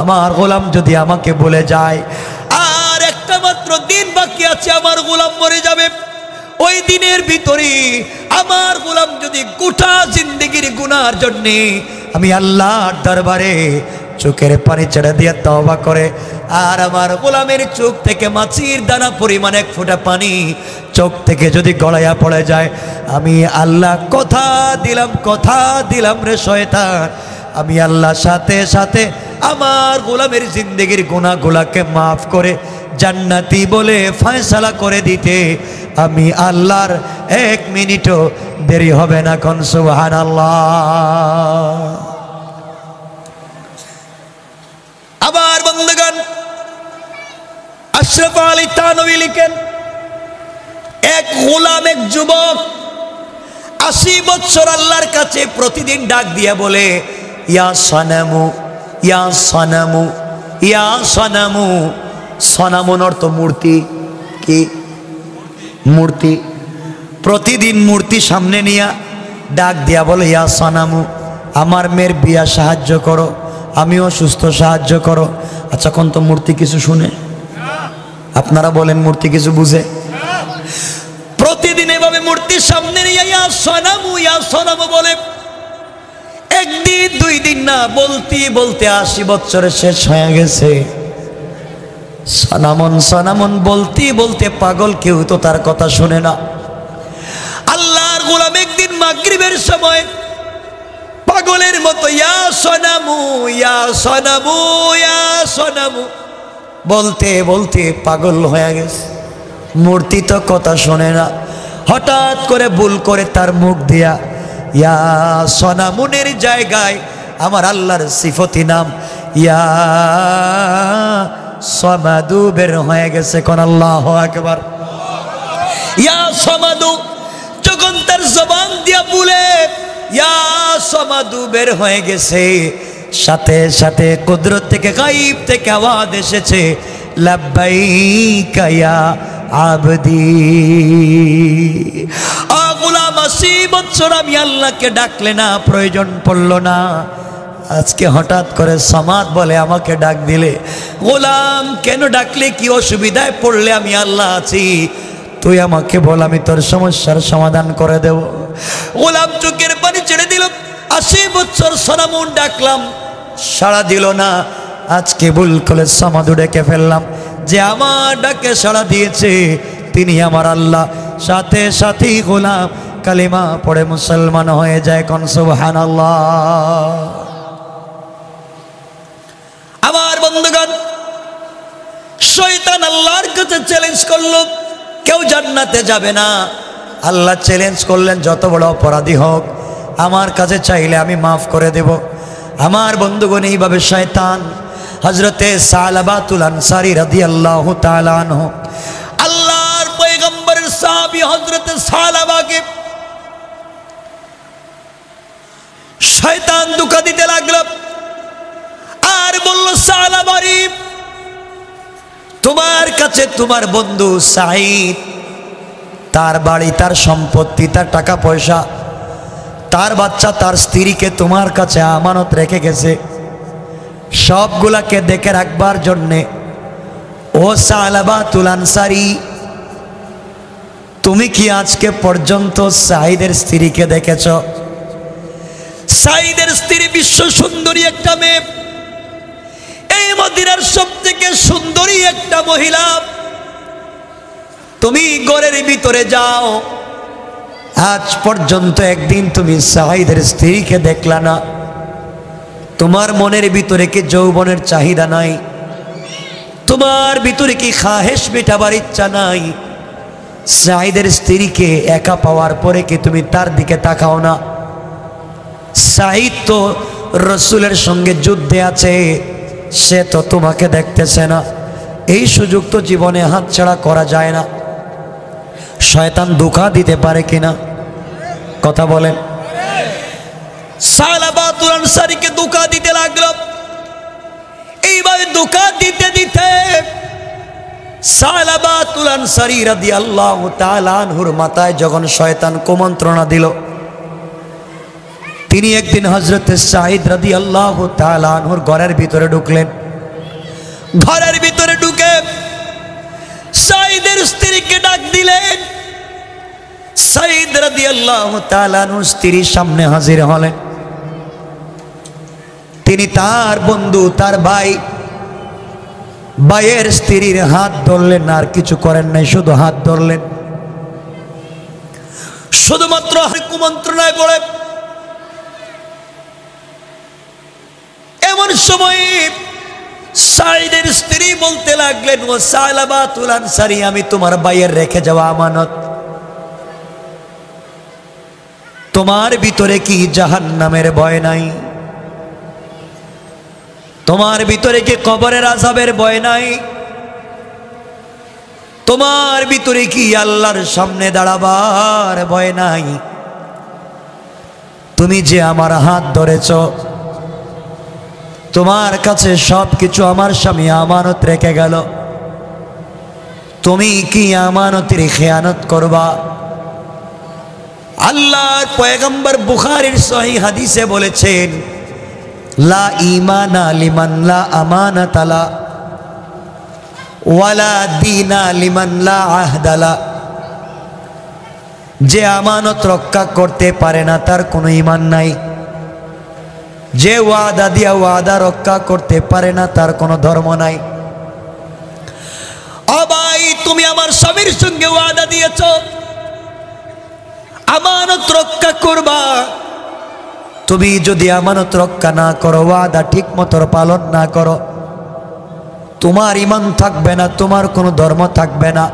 আমার গোলাম যদি আমাকে বলে যায়, আর একটা মাত্র দিন বাকি আছে, আমার গোলাম মরে যাবে। ওই দিনের ভিতরে আমার গোলাম যদি গোটা জিন্দগির গুনার জন্যে আমি আল্লাহর দরবারে চোখের পানি ছেড়ে দিয়ে তওবা করে, আর আমার গোলামের চোখ থেকে মাছির দানা পরিমাণ এক ফোঁটা পানি চোখ থেকে যদি গড়াইয়া পড়ে যায়, আমি আল্লাহ কথা দিলাম কথা দিলাম রে শয়তান। আমি আল্লাহ সাথে সাথে আমার গোলামের জিন্দগির গুণাগুলাকে মাফ করে জান্নাতি বলে ফয়সালা করে দিতে আমি আল্লাহর এক মিনিটও দেরি হবে না কোন সুবহান আবার বন্ধুগণ, আশরাফ আলী তানবী লিখেন, এক গোলাম, এক যুবক আশি বছর আল্লাহর কাছে প্রতিদিন ডাক দিয়া বলে ইয়া সনামু ইয়া সনামু ইয়া সনামু। সনামন অর্থ মূর্তি। কি? মূর্তি। প্রতিদিন মূর্তি সামনে নিয়া ডাক দিয়া বলে, ইয়া সনামু, আমার মেয়ের বিয়া সাহায্য করো, আমিও সুস্থ সাহায্য করো। আচ্ছা কোন তো মূর্তি কিছু শুনে। আপনারা বলেন মূর্তি কিছু বুঝে। প্রতিদিন এভাবে মূর্তির সামনে ইয়া সনামু ইয়া সনামু বলে একদিন, দুই দিন না, বলতে বলতে আশি বছরে শেষ হয়ে গেছে। সনামন সনামন বলতে বলতে পাগল কেউ তো তার কথা শুনে না। আল্লাহর গোলাম একদিন মাগরিবের সময় পাগলের মতো, ইয়া সনামু ইয়া সনামু ইয়া সনামু। বলতে বলতে পাগল হয়ে গেছে। মূর্তি তো কথা শোনে না। হঠাৎ করে ভুল করে তার মুখ দিয়া ইয়া সনামুনের জায়গায় আমার আল্লাহর সিফতি নাম, ইয়া সমাদু বের হয়ে গেছে কোন আল্লাহ একবার ইয়া সমাদু, যখন তার জবান দিয়া বলে, ইয়া সমাদু বের হয়ে গেছে, সাথে সাথে কুদরত থেকে গাইব থেকে আওয়াজ এসেছে, লাব্বাইকা ইয়া আবদি। আশি বছর আমি আল্লাহকে ডাকলে না, প্রয়োজন পড়ল না। আজকে হঠাৎ করে সমাদ বলে আমাকে ডাক দিলে, গোলাম, কেন ডাকলে? কি অসুবিধায় পড়লে আমি আল্লাহ আছি? তুই আমাকে বল, আমি তোর সমস্যার সমাধান করে দেব। গোলাম চোখের পানি ছেড়ে দিল। আশি বছর সরামুন ডাকলাম, সাড়া দিল না। আজকে ভুল করে সমাধু ডেকে ফেললাম। যে আমার ডাকে সাড়া দিয়েছে, তিনি আমার আল্লাহ। সাথে সাথেই গোলাম কালিমা পড়ে মুসলমান হয়ে যায় কন সুবহান আল্লাহ বন্ধুগণ, শয়তান আল্লাহর কাছে চ্যালেঞ্জ করল, কেউ জান্নাতে যাবে না। আল্লাহ চ্যালেঞ্জ করলেন, যত বড় অপরাধী হোক, আমার কাছে চাইলে আমি মাফ করে দেব। আমার বন্ধুগণ, এইভাবে শয়তান হজরতে সালাবাতুল আনসারি রাদি আল্লাহ তালানহ আল্লাহর পয়গম্বরের সাহাবি হজরতে সালাবাকে শয়তান দুঃখা দিতে লাগল। আর বলল সালাবারি তোমার কাছে তোমার বন্ধু সাহিদ তার বাড়ি, তার সম্পত্তি, তার টাকা পয়সা, তার বাচ্চা, তার স্ত্রীকে তোমার কাছে আমানত রেখে গেছে। সবগুলাকে দেখে রাখবার জন্যে, ও সালাবা তুলানসারি তুমি কি আজকে পর্যন্ত সাহিদের স্ত্রীকে দেখেছ? সাইদের স্ত্রী বিশ্ব সুন্দরী একটা মেয়ে। এই মদিনার সব থেকে সুন্দরী একটা মহিলা। তুমি ঘরের ভিতরে যাও। আজ পর্যন্ত একদিন তুমি সাহাইদের স্ত্রীকে দেখলা না। তোমার মনের ভিতরে কি যৌবনের চাহিদা নাই? তোমার ভিতরে কি খাহেস মেটাবার ইচ্ছা নাই? সাহিদের স্ত্রীকে একা পাওয়ার পরে কি তুমি তার দিকে তাকাও না? সাহিদ তো রসুলের সঙ্গে যুদ্ধে আছে, সে তো তোমাকে দেখতেছে না। এই সুযোগ তো জীবনে হাতছাড়া করা যায় না। শয়তান ধোকা দিতে পারে কিনা? কথা বলেন। দিতে লাগল। এইভাবে দিতে দিতে মাথায় যখন শয়তান কুমন্ত্রণা দিল তিনি একদিন হজরতে সাহিদ রাদি আল্লাহ তালানহুর ঘরের ভিতরে ঢুকলেন। ঘরের ভিতরে ঢুকে সাইদের স্ত্রীকে ডাক দিলেন। সাইদ রাদি আল্লাহ তালানুর স্ত্রীর সামনে হাজির হলেন। তিনি তার বন্ধু, তার ভাই, ভাইয়ের স্ত্রীর হাত ধরলেন, আর কিছু করেন নাই, শুধু হাত ধরলেন। শুধুমাত্র কুমন্ত্রণায় পড়ে এমন সময় সাইদের স্ত্রী বলতে লাগলেন ও সালাবা তুলান সারি আমি তোমার বাইয়ের রেখে যাওয়া আমানত। তোমার ভিতরে কি জাহান নামের ভয় নাই? তোমার ভিতরে কি কবরের আজাবের ভয় নাই? তোমার ভিতরে কি আল্লাহর সামনে দাঁড়াবার ভয় নাই? তুমি যে আমার হাত ধরেছ তোমার কাছে সব কিছু আমার স্বামী আমানত রেখে গেল। তুমি কি আমানতের খেয়ানত করবা? আল্লাহর পয়গম্বর বুখারির সহি হাদিসে বলেছেন, লা ইমানা লিমান লা ওয়ালা দিনা লিমান আহদালা যে আমানত রক্ষা করতে পারে না, তার কোনো ইমান নাই। যে ওয়াদা দিয়া ওয়াদা রক্ষা করতে পারে না, তার কোনো ধর্ম নাই। অবাই তুমি আমার স্বামীর সঙ্গে ওয়াদা দিয়েছ। আমানত রক্ষা করবা। তুমি যদি আমানত রক্ষা না করো, ওয়াদা ঠিক মতো পালন না করো, তোমার ইমান থাকবে না, তোমার কোনো ধর্ম থাকবে না।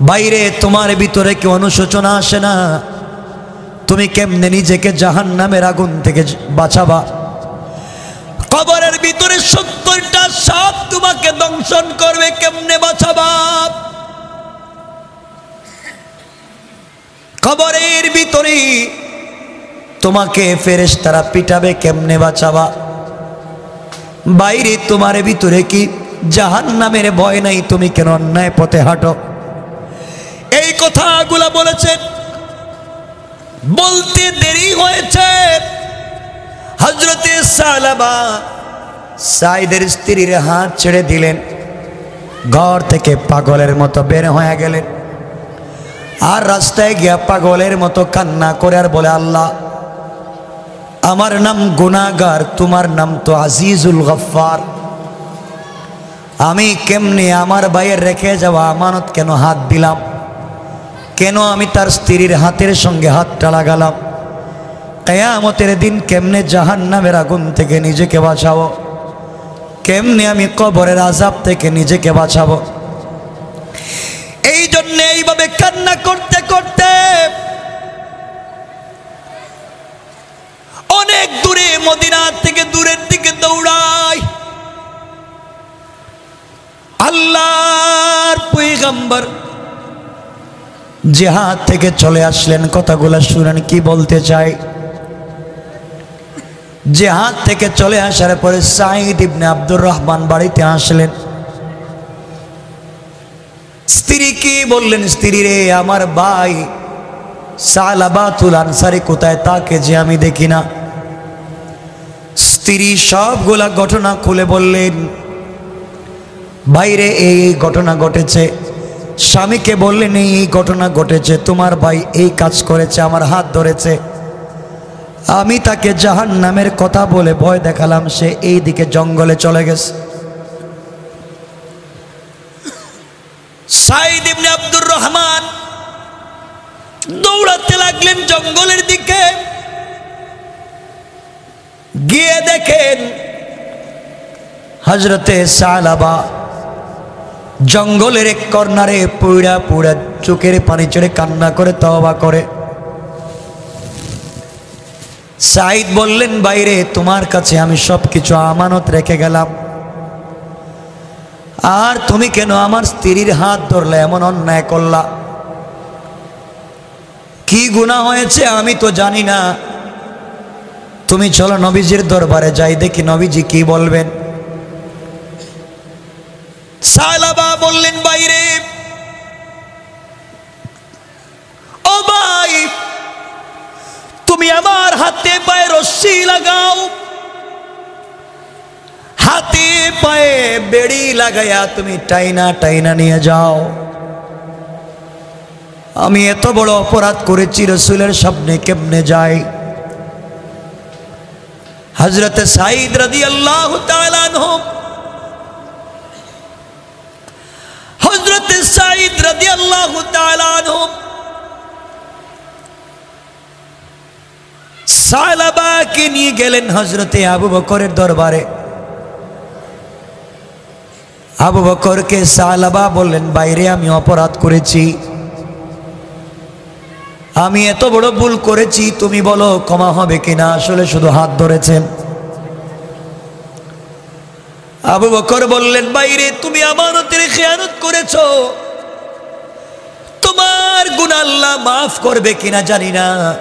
বাইরে তোমার ভিতরে কি অনুশোচনা আসে না। তুমি কেমনে নিজেকে জাহান নামের আগুন থেকে বাঁচাবা? কবরের ভিতরে সত্তরটা সাপ তোমাকে দংশন করবে, কেমনে বাঁচাবা? কবরের ভিতরে তোমাকে ফেরেস তারা পিটাবে, কেমনে বাঁচাবা? বাইরে তোমার ভিতরে কি জাহান নামের ভয় নাই? তুমি কেন অন্যায় পথে হাঁটো? এই কথাগুলা বলেছেন বলতে দেরি হয়েছে। হজরতে সালাবা সাইদের স্ত্রীর হাত ছেড়ে দিলেন। ঘর থেকে পাগলের মতো বের হয়ে গেলেন। আর রাস্তায় গিয়া পাগলের মতো কান্না করে আর বলে, আল্লাহ, আমার নাম গুনাগার তোমার নাম তো আজিজুল গফার আমি কেমনে আমার বাইয়ের রেখে যাওয়া আমানত কেন হাত দিলাম? কেন আমি তার স্ত্রীর হাতের সঙ্গে হাতটা লাগালাম? কেয়ামতের দিন কেমনে জাহান নামের আগুন থেকে নিজেকে বাঁচাও কেমনে আমি কবরের আজাব থেকে নিজেকে বাঁচাবো? এই জন্য এইভাবে কান্না করতে করতে অনেক দূরে মদিনার থেকে দূরের দিকে দৌড়ায় আল্লাহর পৈগম্বর জেহাদ থেকে চলে আসলেন, কথাগুলো শুনেন, কি বলতে চাই? জেহাদ থেকে চলে আসার পরে সাইদ ইবনে আব্দুর রহমান বাড়িতে আসলেন। স্ত্রীকে বললেন, স্ত্রী রে, আমার ভাই সালাবাতুল আনসারি কোথায়? তাকে যে আমি দেখি না। স্ত্রী সবগুলা ঘটনা খুলে বললেন বাইরে এই ঘটনা ঘটেছে। স্বামীকে বললেন, এই ঘটনা ঘটেছে, তোমার ভাই এই কাজ করেছে, আমার হাত ধরেছে। আমি তাকে জাহান নামের কথা বলে ভয় দেখালাম, সে এই দিকে জঙ্গলে চলে গেছে। সাইদ আব্দুর রহমান দৌড়াতে লাগলেন জঙ্গলের দিকে। গিয়ে দেখেন হজরতে সালাবা জঙ্গলের এক কর্নারে পুড়া পুড়া চোখের পানি চড়ে কান্না করে, তওবা করে। সাইদ বললেন, বাইরে, তোমার কাছে আমি সব কিছু আমানত রেখে গেলাম। আর তুমি কেন আমার স্ত্রীর হাত ধরলে এমন অন্যায় করলা? কি গুণা হয়েছে আমি তো জানি না। তুমি চলো নবীজির দরবারে যাই, দেখি নবীজি কি বলবেন। সালাবা বললেন, বাইরে। ও ভাই, তুমি আমার হাতে পায়ে রশ্মি লাগাও। হাতে পায়ে বেড়ি লাগাইয়া তুমি টাইনা টাইনা নিয়ে যাও। আমি এত বড় অপরাধ করেছি রসুলের সামনে কেমনে যাই? হজরত সাইদ রাদি আল্লাহ হজরত নিয়ে গেলেন হজরতে আবু বকরের দরবারে। আবু বকরকে সালাবা বললেন, বাইরে আমি অপরাধ করেছি। আমি এত বড় ভুল করেছি, তুমি বলো ক্ষমা হবে কিনা? আসলে শুধু হাত ধরেছেন। আবু বকর বললেন, বাইরে তুমি আমানতের খেয়ানত করেছ। তোমার গুণ আল্লাহ মাফ করবে কিনা জানি না।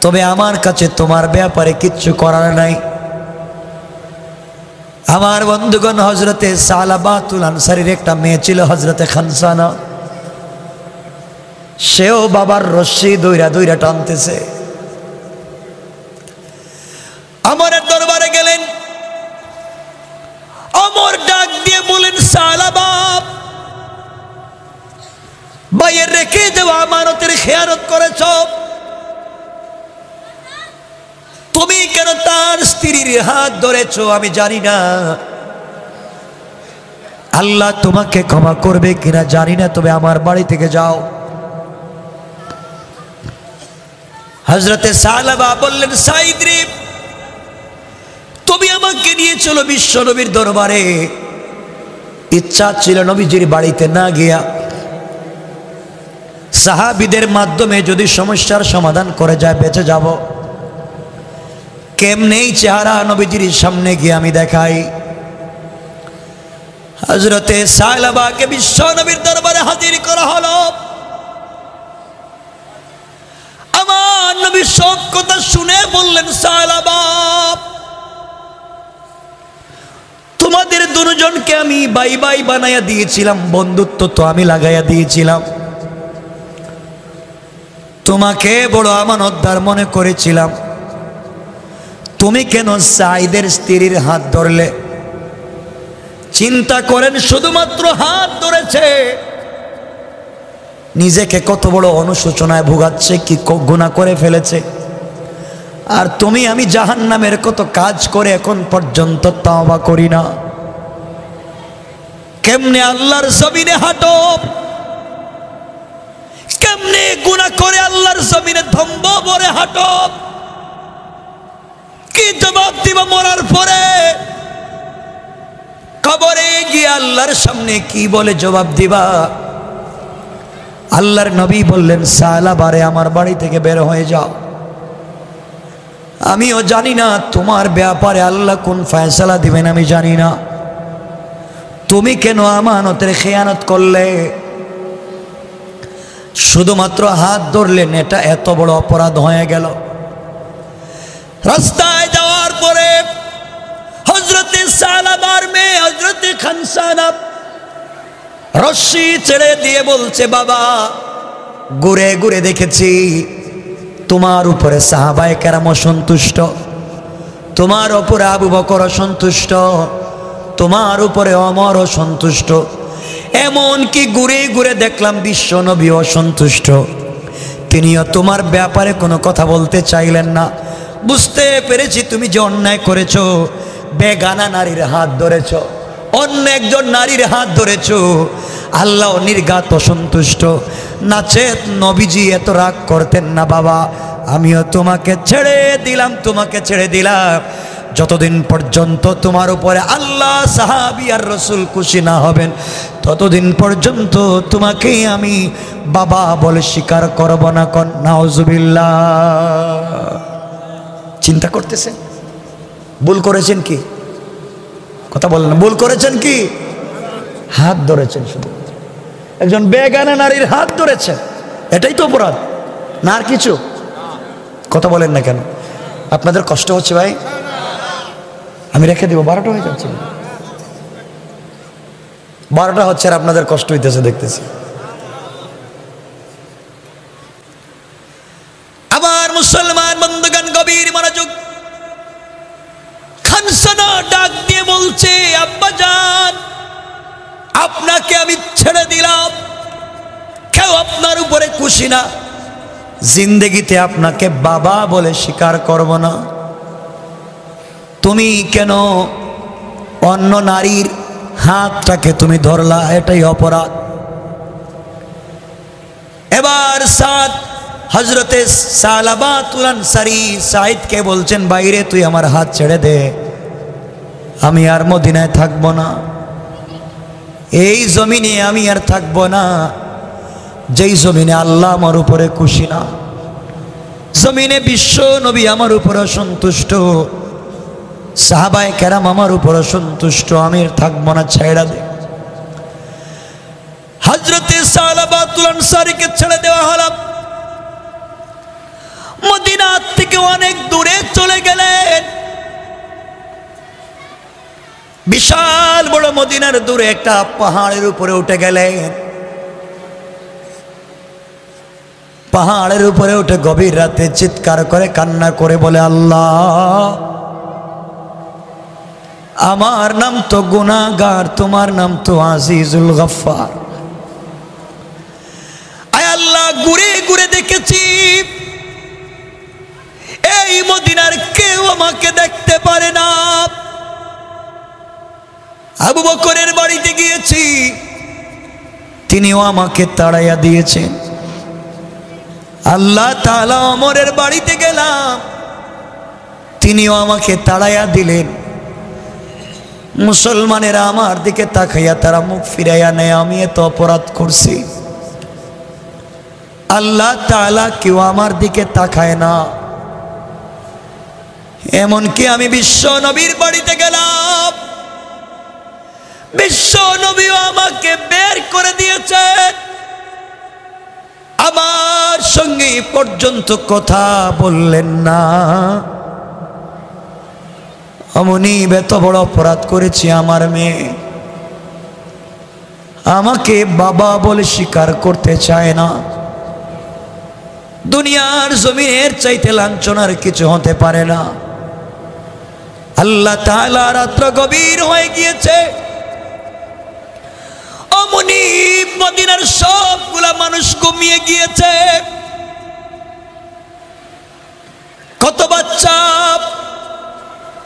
তবে আমার কাছে তোমার ব্যাপারে কিচ্ছু করার নাই। আমার বন্ধুগণ হজরতে সালাবাতুল আনসারির একটা মেয়ে ছিল হজরতে খানসানা। সেও বাবার রশ্মি দইরা দইরা টানতেছে। খেয়ানত করেছ? তুমি কেন তার স্ত্রীর হাত ধরেছ? আমি জানি না। আল্লাহ তোমাকে ক্ষমা করবে কিনা জানি না, তবে আমার বাড়ি থেকে যাও। হজরতে সালাবা বললেন সাইদ্রি তুমি আমাকে নিয়ে চলো বিশ্ব নবীর দরবারে। ইচ্ছা ছিল নবীজির বাড়িতে না গিয়া সাহাবিদের মাধ্যমে যদি সমস্যার সমাধান করে যায়, বেঁচে যাব। কেমনেই চেহারা নবীজির সামনে গিয়ে আমি দেখাই? হজরতে সালাবাকে বিশ্ব নবীর দরবারে হাজির করা হলো। আমার নবী সব কথা শুনে বললেন সালাবাব তোমাদের দুজনকে আমি বাই বাই বানাইয়া দিয়েছিলাম, বন্ধুত্ব তো আমি লাগাইয়া দিয়েছিলাম। তোমাকে বড় আমানতদার মনে করেছিলাম। তুমি কেন সাইদের স্ত্রীর হাত ধরলে? চিন্তা করেন, শুধুমাত্র হাত ধরেছে। নিজেকে কত বড় অনুশোচনায় ভোগাচ্ছে, কি গুণা করে ফেলেছে। আর তুমি, আমি জাহান নামের কত কাজ করে এখন পর্যন্ত তাওবা করি না। কেমনে আল্লাহর জমিনে হাঁটো? কেমনে গুণা করে আল্লাহর জমিনে ধম্ব বরে হাঁটো? কি জবাব দিব মরার পরে? কবরে গিয়ে আল্লাহর সামনে কি বলে জবাব দিবা? আল্লাহর নবী বললেন সালাবারে আমার বাড়ি থেকে বের হয়ে যাও। আমিও জানি না তোমার ব্যাপারে আল্লাহ কোন ফয়সালা দিবেন, আমি জানি না। তুমি কেন আমানতের খেয়ানত করলে? শুধুমাত্র হাত ধরলেন, এটা এত বড় অপরাধ হয়ে গেল। রাস্তায় যাওয়ার পরে হজরতে সালাবার মেয়ে হজরতে খানসানাব রশ্মি ছেড়ে দিয়ে বলছে, বাবা, ঘুরে ঘুরে দেখেছি, তোমার উপরে সাহাবায় কেরাম অসন্তুষ্ট, তোমার উপরে আবু বকর অসন্তুষ্ট, তোমার উপরে অমর অসন্তুষ্ট এমন কি ঘুরে ঘুরে দেখলাম বিশ্ব নবী অসন্তুষ্ট। তিনিও তোমার ব্যাপারে কোনো কথা বলতে চাইলেন না। বুঝতে পেরেছি তুমি যে অন্যায় করেছ, বেগানা নারীর হাত ধরেছ, অন্য একজন নারীর হাত ধরেছ। আল্লাহ নির্গাত অসন্তুষ্ট। নাচেত নবীজি এত রাগ করতেন না বাবা। আমিও তোমাকে ছেড়ে দিলাম, তোমাকে ছেড়ে দিলাম। যতদিন পর্যন্ত তোমার উপরে আল্লাহ, সাহাবি আর রসুল খুশি না হবেন, ততদিন পর্যন্ত তোমাকেই আমি বাবা বলে স্বীকার করব না কন। নাউজুবিল্লাহ। চিন্তা করতেছেন? ভুল করেছেন কি? কথা বললেন ভুল করেছেন কি? হাত ধরেছেন শুধু। একজন বেগানা নারীর হাত ধরেছেন এটাই তো অপরাধ। না আর কিছু? কথা বলেন না কেন? আপনাদের কষ্ট হচ্ছে ভাই? আমি রেখে দিব, বারোটা হয়ে যাচ্ছে। বারোটা হচ্ছে আর আপনাদের কষ্ট হইতেছে দেখতেছি। আবার মুসলমান বন্ধুগান গভীর মনোযোগ। খানসানা ডাক দিয়ে বলছে, আব্বা যান আপনাকে আমি ছেড়ে দিলাম। কেউ আপনার উপরে খুশি না। জিন্দগিতে আপনাকে বাবা বলে স্বীকার করব না। তুমি কেন অন্য নারীর হাতটাকে তুমি ধরলা? এটাই অপরাধ। এবার সাদ হজরতে আনসারি সাইদকে বলছেন, বাইরে তুই আমার হাত ছেড়ে দে। আমি আর মদিনায় থাকব না। এই জমিনে আমি আর থাকব না। যেই জমিনে আল্লাহ আমার উপরে খুশি না। জমিনে বিশ্ব নবী আমার উপরে সন্তুষ্ট সাহাবায় কেরাম আমার উপর সন্তুষ্ট আমি থাকব না, ছেড়া দে। হজরতে সালাবাতুল আনসারিকে ছেড়ে দেওয়া হল। মদিনার থেকে অনেক দূরে চলে গেলেন। বিশাল বড় মদিনার দূরে একটা পাহাড়ের উপরে উঠে গেলেন। পাহাড়ের উপরে উঠে গভীর রাতে চিৎকার করে, কান্না করে বলে, আল্লাহ! আমার নাম তো গুনাগার তোমার নাম তো আজিজুল গফার আল্লাহ, ঘুরে ঘুরে দেখেছি। এই মদিনার কেউ আমাকে দেখতে পারে না। আবু বকরের বাড়িতে গিয়েছি। তিনিও আমাকে তাড়াইয়া দিয়েছেন। আল্লাহ তালা অমরের বাড়িতে গেলাম। তিনিও আমাকে তাড়াইয়া দিলেন। মুসলমানেরা আমার দিকে তাকাইয়া তারা মুখ ফিরাইয়া নেয়, আমি এত অপরাধ করছি। আল্লাহ তালা কেউ আমার দিকে তাকায় না। এমনকি আমি বিশ্ব নবীর বাড়িতে গেলাম। বিশ্ব নবীও আমাকে বের করে দিয়েছে। আমার সঙ্গে পর্যন্ত কথা বললেন না। অমনি এত বড় অপরাধ করেছি আমার মেয়ে। আমাকে বাবা বলে স্বীকার করতে চায় না। দুনিয়ার জমিনের চাইতে লাঞ্ছনার কিছু হতে পারে না। আল্লাহ তাআলা রাত্র গভীর হয়ে গিয়েছে। অমনি মদিনার সবগুলা মানুষ ঘুমিয়ে গিয়েছে। কত বাচ্চা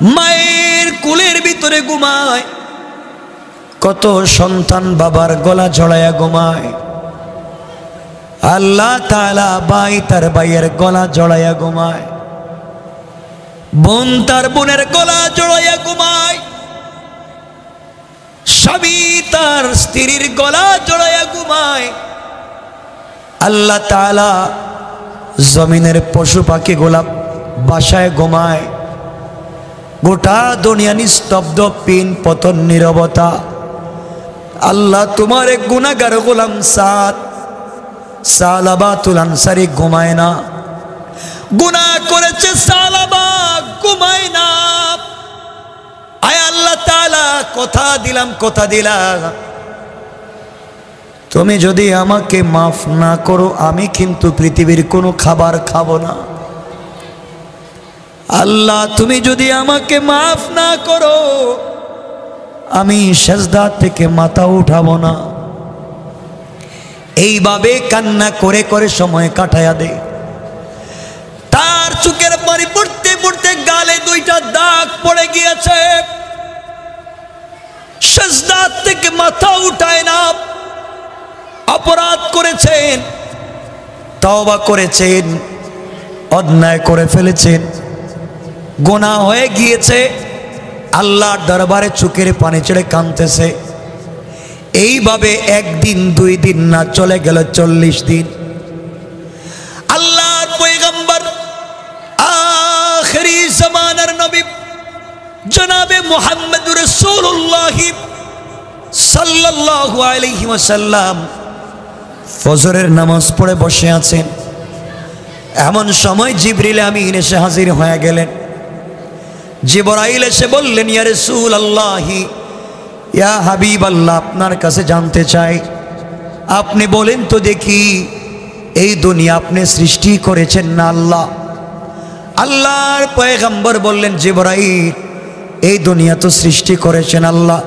মায়ের কুলের ভিতরে ঘুমায়। কত সন্তান বাবার গলা জড়াইয়া ঘুমায়। আল্লাহ তালা বাই তার বাইয়ের গলা জড়াইয়া ঘুমায়। বোন তার বোনের গলা জড়াইয়া ঘুমায়। স্বামী তার স্ত্রীর গলা জড়াইয়া ঘুমায়। আল্লাহ তালা জমিনের পশু পাখি গোলাপ বাসায় ঘুমায়। গোটা দুনিয়া নিস্তব্ধ, পিন পতন নীরবতা। আল্লাহ তোমার এক গুণাগার গোলাম সাত সালাবাতুল আনসারি ঘুমায় না। গুনাহ করেছে সালাবা, ঘুমায় না। আয় আল্লাহ তালা কথা দিলাম কথা দিলাম। তুমি যদি আমাকে মাফ না করো, আমি কিন্তু পৃথিবীর কোনো খাবার খাব না। আল্লাহ, তুমি যদি আমাকে মাফ না করো, আমি সেজদা থেকে মাথা উঠাবো না। এইভাবে কান্না করে করে সময় কাটায়া দে। তার চুকের পানি পড়তে পড়তে গালে দুইটা দাগ পড়ে গিয়েছে। সেজদার থেকে মাথা উঠায় না। অপরাধ করেছেন, তওবা করেছেন, অন্যায় করে ফেলেছেন। গোনা হয়ে গিয়েছে, আল্লাহর দরবারে চোখের পানি ছেড়ে কাঁদতেছে। এইভাবে একদিন, দুই দিন না, চলে গেল চল্লিশ দিন। আল্লাহর পয়গম্বর, আখরি জামানার নবী, জনাবে মোহাম্মদ রসুল্লাহ সাল্লাল্লাহু আলাইহি ওয়াসাল্লাম ফজরের নামাজ পড়ে বসে আছেন। এমন সময় জিবরিল আমি এসে হাজির হয়ে গেলেন। জিবরাইল এসে বললেন, ইয়া রাসূল আল্লাহি ইয়া হাবিব আল্লাহ আপনার কাছে জানতে চাই। আপনি বলেন তো দেখি, এই দুনিয়া আপনি সৃষ্টি করেছেন না আল্লাহ? আল্লাহর পয়গম্বর বললেন, জিবরাইল, এই দুনিয়া তো সৃষ্টি করেছেন আল্লাহ।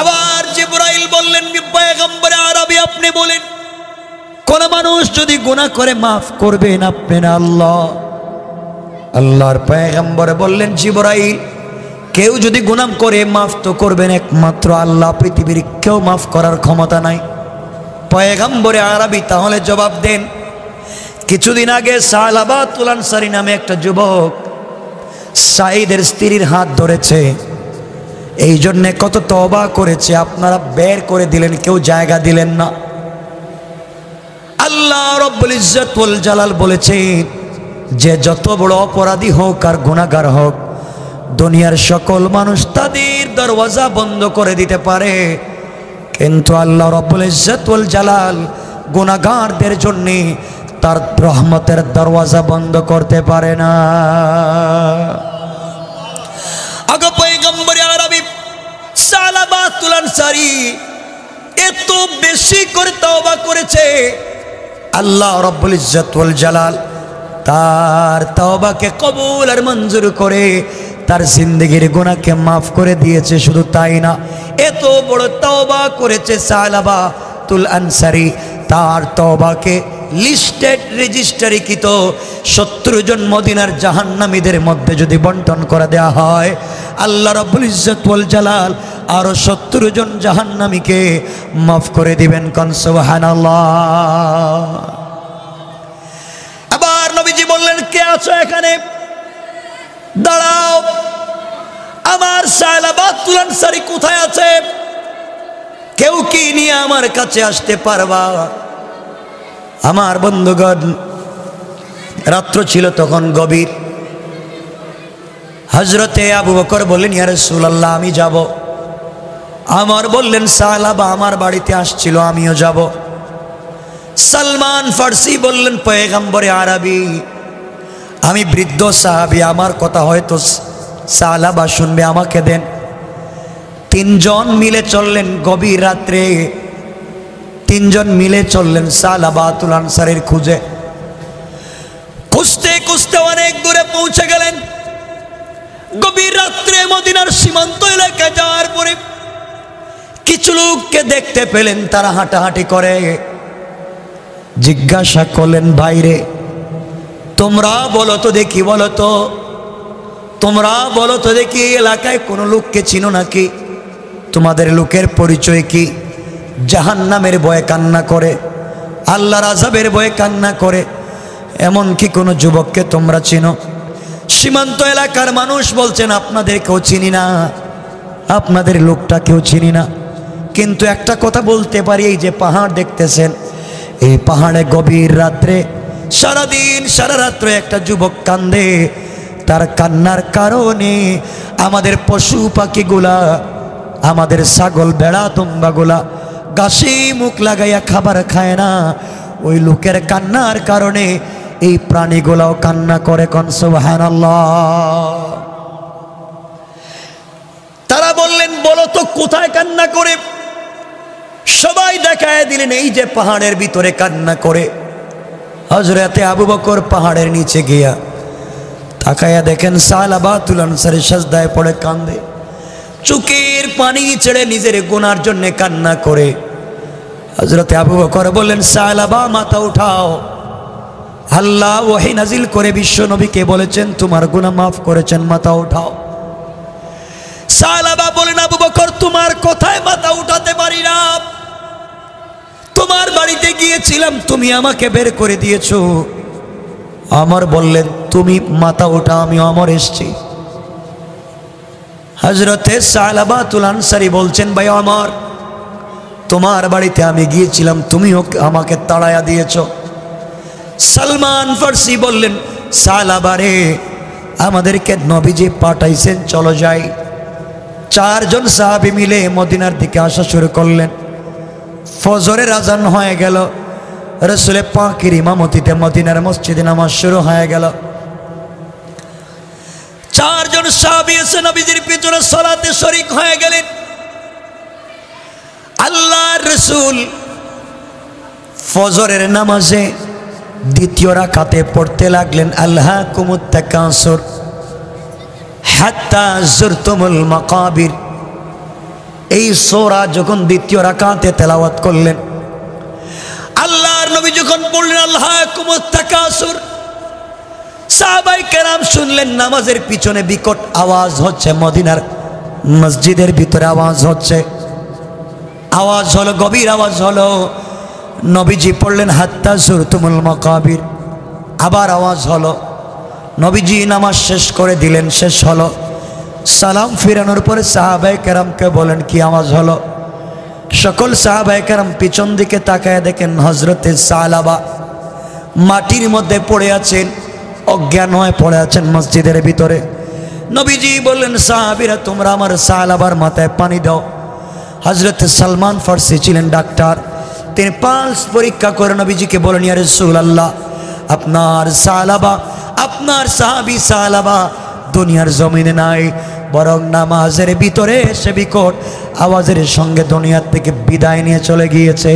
আবার জিবরাইল বললেন পয়গম্বর আরবি, আপনি বলেন, কোন মানুষ যদি গুনাহ করে, মাফ করবেন আপনি না আল্লাহ। আল্লাহর পয়গম্বর বললেন, জিবরাইল, কেউ যদি গুনাম করে, মাফ তো করবেন একমাত্র আল্লাহ, পৃথিবীর কেউ মাফ করার ক্ষমতা নাই। পয়গম্বরে আরবি তাহলে জবাব দেন, কিছুদিন আগে সালাবা তুলানসারি নামে একটা যুবক সাইদের স্ত্রীর হাত ধরেছে। এই জন্যে কত তবা করেছে, আপনারা বের করে দিলেন, কেউ জায়গা দিলেন না। আল্লাহ রব্বুল ইজ্জতুল জালাল বলেছেন যে যত বড় অপরাধী হোক আর গুণাগার হোক, দুনিয়ার সকল মানুষ তাদের দরওয়াজা বন্ধ করে দিতে পারে। কিন্তু আল্লাহ রব্বুল ইজ্জতুল জালাল গুণাগারদের জন্যে তার রহমতের দরওয়াজা বন্ধ করতে পারে না। আগে পয়গম্বরে আরবি সালাবাতুল আনসারী এত বেশি করে তওবা করেছে। আল্লাহ রব্বুল ইজ্জতুল জালাল তার তওবাকে কবুল আর মঞ্জুর করে তার জিন্দগির গুনাহকে মাফ করে দিয়েছে, শুধু তাই না, এত বড় তওবা করেছে সালাবা তুল আনসারি। তার তওবাকে লিস্টেড রেজিস্টারিকৃত সত্তর জন মদিনার জাহান্নামীদের মধ্যে যদি বন্টন করে দেওয়া হয়, আল্লাহ রব্বুল ইজ্জতুল জালাল আরও সত্তর জন জাহান্নামীকে মাফ করে দিবেন কনসবাহানাল্লাহ আবার আছো এখানে? দাঁড়াও। আমার সায়লাবাদ তুলান সারি কোথায় আছে? কেউ কি নিয়ে আমার কাছে আসতে পারবা? আমার বন্ধুগণ, রাত্র ছিল তখন গভীর। হজরতে আবু বকর বললেন ইয়ার সুলাল্লাহ আমি যাব। আমার বললেন সালাবা আমার বাড়িতে আসছিল, আমিও যাব। সালমান ফার্সি বললেন, পয়গাম্বরে আরবি আমি বৃদ্ধ সাহাবি, আমার কথা হয়তো সালাবা শুনবে, আমাকে দেন। তিনজন মিলে চললেন গভীর রাত্রে। তিনজন মিলে চললেন সালাবাতুল আনসারের খুঁজে। খুঁজতে খুঁজতে অনেক দূরে পৌঁছে গেলেন। গভীর রাত্রে মদিনার সীমান্ত এলাকায় যাওয়ার পরে কিছু লোককে দেখতে পেলেন, তারা হাঁটাহাঁটি করে। জিজ্ঞাসা করলেন বাইরে তোমরা বলো তো দেখি, বলো তো। তোমরা বলো তো দেখি এলাকায় কোনো লোককে চিনো নাকি? তোমাদের লোকের পরিচয় কি? জাহান নামের বয়ে কান্না করে, আল্লাহর আজাবের বয়ে কান্না করে এমন কি কোনো যুবককে তোমরা চিনো? সীমান্ত এলাকার মানুষ বলছেন আপনাদের কেউ চিনি না, আপনাদের লোকটা কেউ চিনি না। কিন্তু একটা কথা বলতে পারি, এই যে পাহাড় দেখতেছেন, এই পাহাড়ে গভীর রাত্রে সারাদিন, সারা রাত্রে একটা যুবক কান্দে। তার কান্নার কারণে আমাদের পশু পাখিগুলা, আমাদের ছাগল, বেড়া, তুম্বাগুলা গাছে মুখ লাগাইয়া খাবার খায় না। ওই লোকের কান্নার কারণে এই প্রাণীগুলাও কান্না করে কনসবাহান তারা বললেন, বলো তো, কোথায় কান্না করে? সবাই দেখায় দিলেন, এই যে পাহাড়ের ভিতরে কান্না করে। হজরতে আবু বকর পাহাড়ের নিচে গিয়া তাকায়া দেখেন সালাবাতুল আনসারের সাজদায় পড়ে কান্দে। চুকের পানি ছেড়ে নিজের গোনার জন্য কান্না করে। হজরতে আবু বকর বললেন সালাবা মাথা উঠাও। আল্লাহ ওহি নাজিল করে বিশ্ব নবীকে বলেছেন, তোমার গুনাহ মাফ করেছেন, মাথা উঠাও। সালাবা বলেন আবু বকর, তোমার কথায় মাথা উঠাতে পারি না। তোমার বাড়িতে গিয়েছিলাম, তুমি আমাকে বের করে দিয়েছ। আমার বললেন, তুমি মাথা ওঠা, আমি অমর এসছি। হজরতে সালাবাতুল আনসারি বলছেন, ভাই আমার তোমার বাড়িতে আমি গিয়েছিলাম তুমিও আমাকে তাড়াইয়া দিয়েছ। সালমান ফার্সি বললেন সালাবারে আমাদেরকে নবীজি পাঠাইছেন, চলো যাই। চারজন সাহাবি মিলে মদিনার দিকে আসা শুরু করলেন। ফজরের আজান হয়ে গেল। রসুলের পাখির ইমামতিতে মদিনার মসজিদে নামাজ শুরু হয়ে গেল। চারজন সাহাবি এসে নবীজির পিছনে সলাতে শরিক হয়ে গেলেন। আল্লাহ রসুল ফজরের নামাজে দ্বিতীয় রাকাতে পড়তে লাগলেন আল্লাহ কুমুত্তা কুমুত্তাকাসর হাত্তা জুরতুমুল মাকাবির। এই সোরা যখন দ্বিতীয় রাকাতে তেলাওয়াত করলেন, আল্লাহর নবী যখন বললেন, আল্লাহ কুমুত্তাকাসুর সাহাবাই কেরাম শুনলেন, নামাজের পিছনে বিকট আওয়াজ হচ্ছে, মদিনার মসজিদের ভিতরে আওয়াজ হচ্ছে। আওয়াজ হলো, গভীর আওয়াজ হলো, নবীজি পড়লেন, হাত্তা সুরতুমুল মকাবির। আবার আওয়াজ হলো, নবীজি নামাজ শেষ করে দিলেন, শেষ হলো। সালাম ফিরানোর পরে সাহাবাই কেরামকে বলেন, কি আওয়াজ হলো? সকল সাহাবাই কেরাম পিছন দিকে তাকায় দেখেন হজরতে সালাবা মাটির মধ্যে পড়ে আছেন, অজ্ঞান হয়ে পড়ে আছেন মসজিদের ভিতরে। নবীজি বললেন, সাহাবিরা, তোমরা আমার সালাবার মাথায় পানি দাও। হজরত সালমান ফার্সি ছিলেন ডাক্তার। তিনি পালস পরীক্ষা করে নবীজিকে বলেন ইয়ার আল্লাহ আপনার সালাবা, আপনার সাহাবি সালাবা দুনিয়ার জমিনে নাই, বরং নামাজের ভিতরে এসে বিকট আওয়াজের সঙ্গে দুনিয়ার থেকে বিদায় নিয়ে চলে গিয়েছে।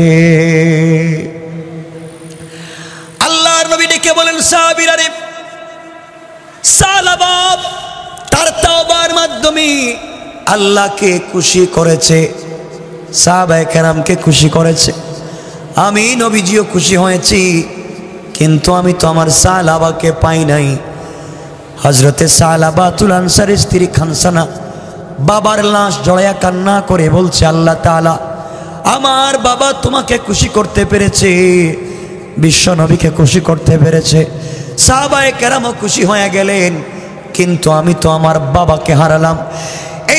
আল্লাহর নবী ডেকে বলেন, সাহাবিরা রে সালাবাব, তার তাওবার মাধ্যমে আল্লাহকে খুশি করেছে, সাহাবায়ে কেরামকে খুশি করেছে। আমি নবীজিও খুশি হয়েছি, কিন্তু আমি তো আমার সালাবাকে পাই নাই। হজরতে সালাবাতুল আনসারের স্ত্রী খানসানা বাবার লাশ জড়াইয়া কান্না করে বলছে, আল্লাহ তালা আমার বাবা তোমাকে খুশি করতে পেরেছে, বিশ্ব নবীকে খুশি করতে পেরেছে, সাহাবায় কেরামও খুশি হয়ে গেলেন, কিন্তু আমি তো আমার বাবাকে হারালাম।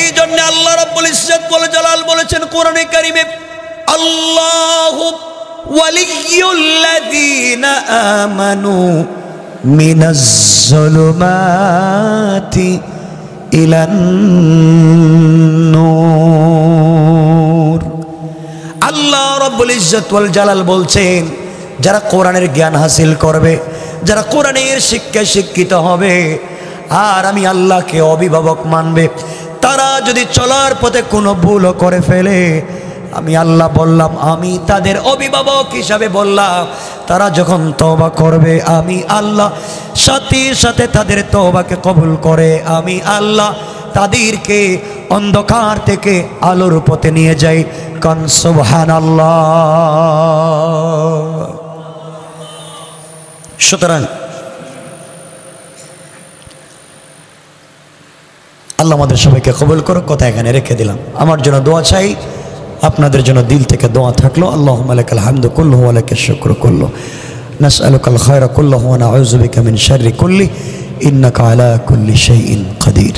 এই জন্য আল্লাহ রব্বুল ইজ্জত বলে, জালাল বলেছেন, কোরআনে কারিমে আল্লাহ ওয়ালিয়ুল্লাযীনা আমানু মিনাজ যুলুমাতি ইলান নূর। আল্লাহ রব্বুল ইজ্জত ওয়াল জালাল বলছেন, যারা কোরআনের জ্ঞান হাসিল করবে, যারা কোরআনের শিক্ষায় শিক্ষিত হবে, আর আমি আল্লাহকে অভিভাবক মানবে, তারা যদি চলার পথে কোনো ভুলও করে ফেলে আমি আল্লাহ বললাম, আমি তাদের অভিভাবক হিসাবে বললাম, তারা যখন তবা করবে, আমি আল্লাহ সাথে সাথে তাদের তবাকে কবুল করে, আমি আল্লাহ তাদেরকে অন্ধকার থেকে আলোর পথে নিয়ে যাই। কনসবহান সুতরাং আল্লাহ আমাদের সবাইকে কবল করো কথা এখানে রেখে দিলাম। আমার জন্য দোয়া চাই। আপনাদের জন্য দিল থেকে দোয়া থাকলো আল্লাহ মালিকাল হামদ কুল্লু আলাকে শুক্র কুল্লু نسألك الخير كله ونعوذ بك من شر كله إنك على كل شيء قدير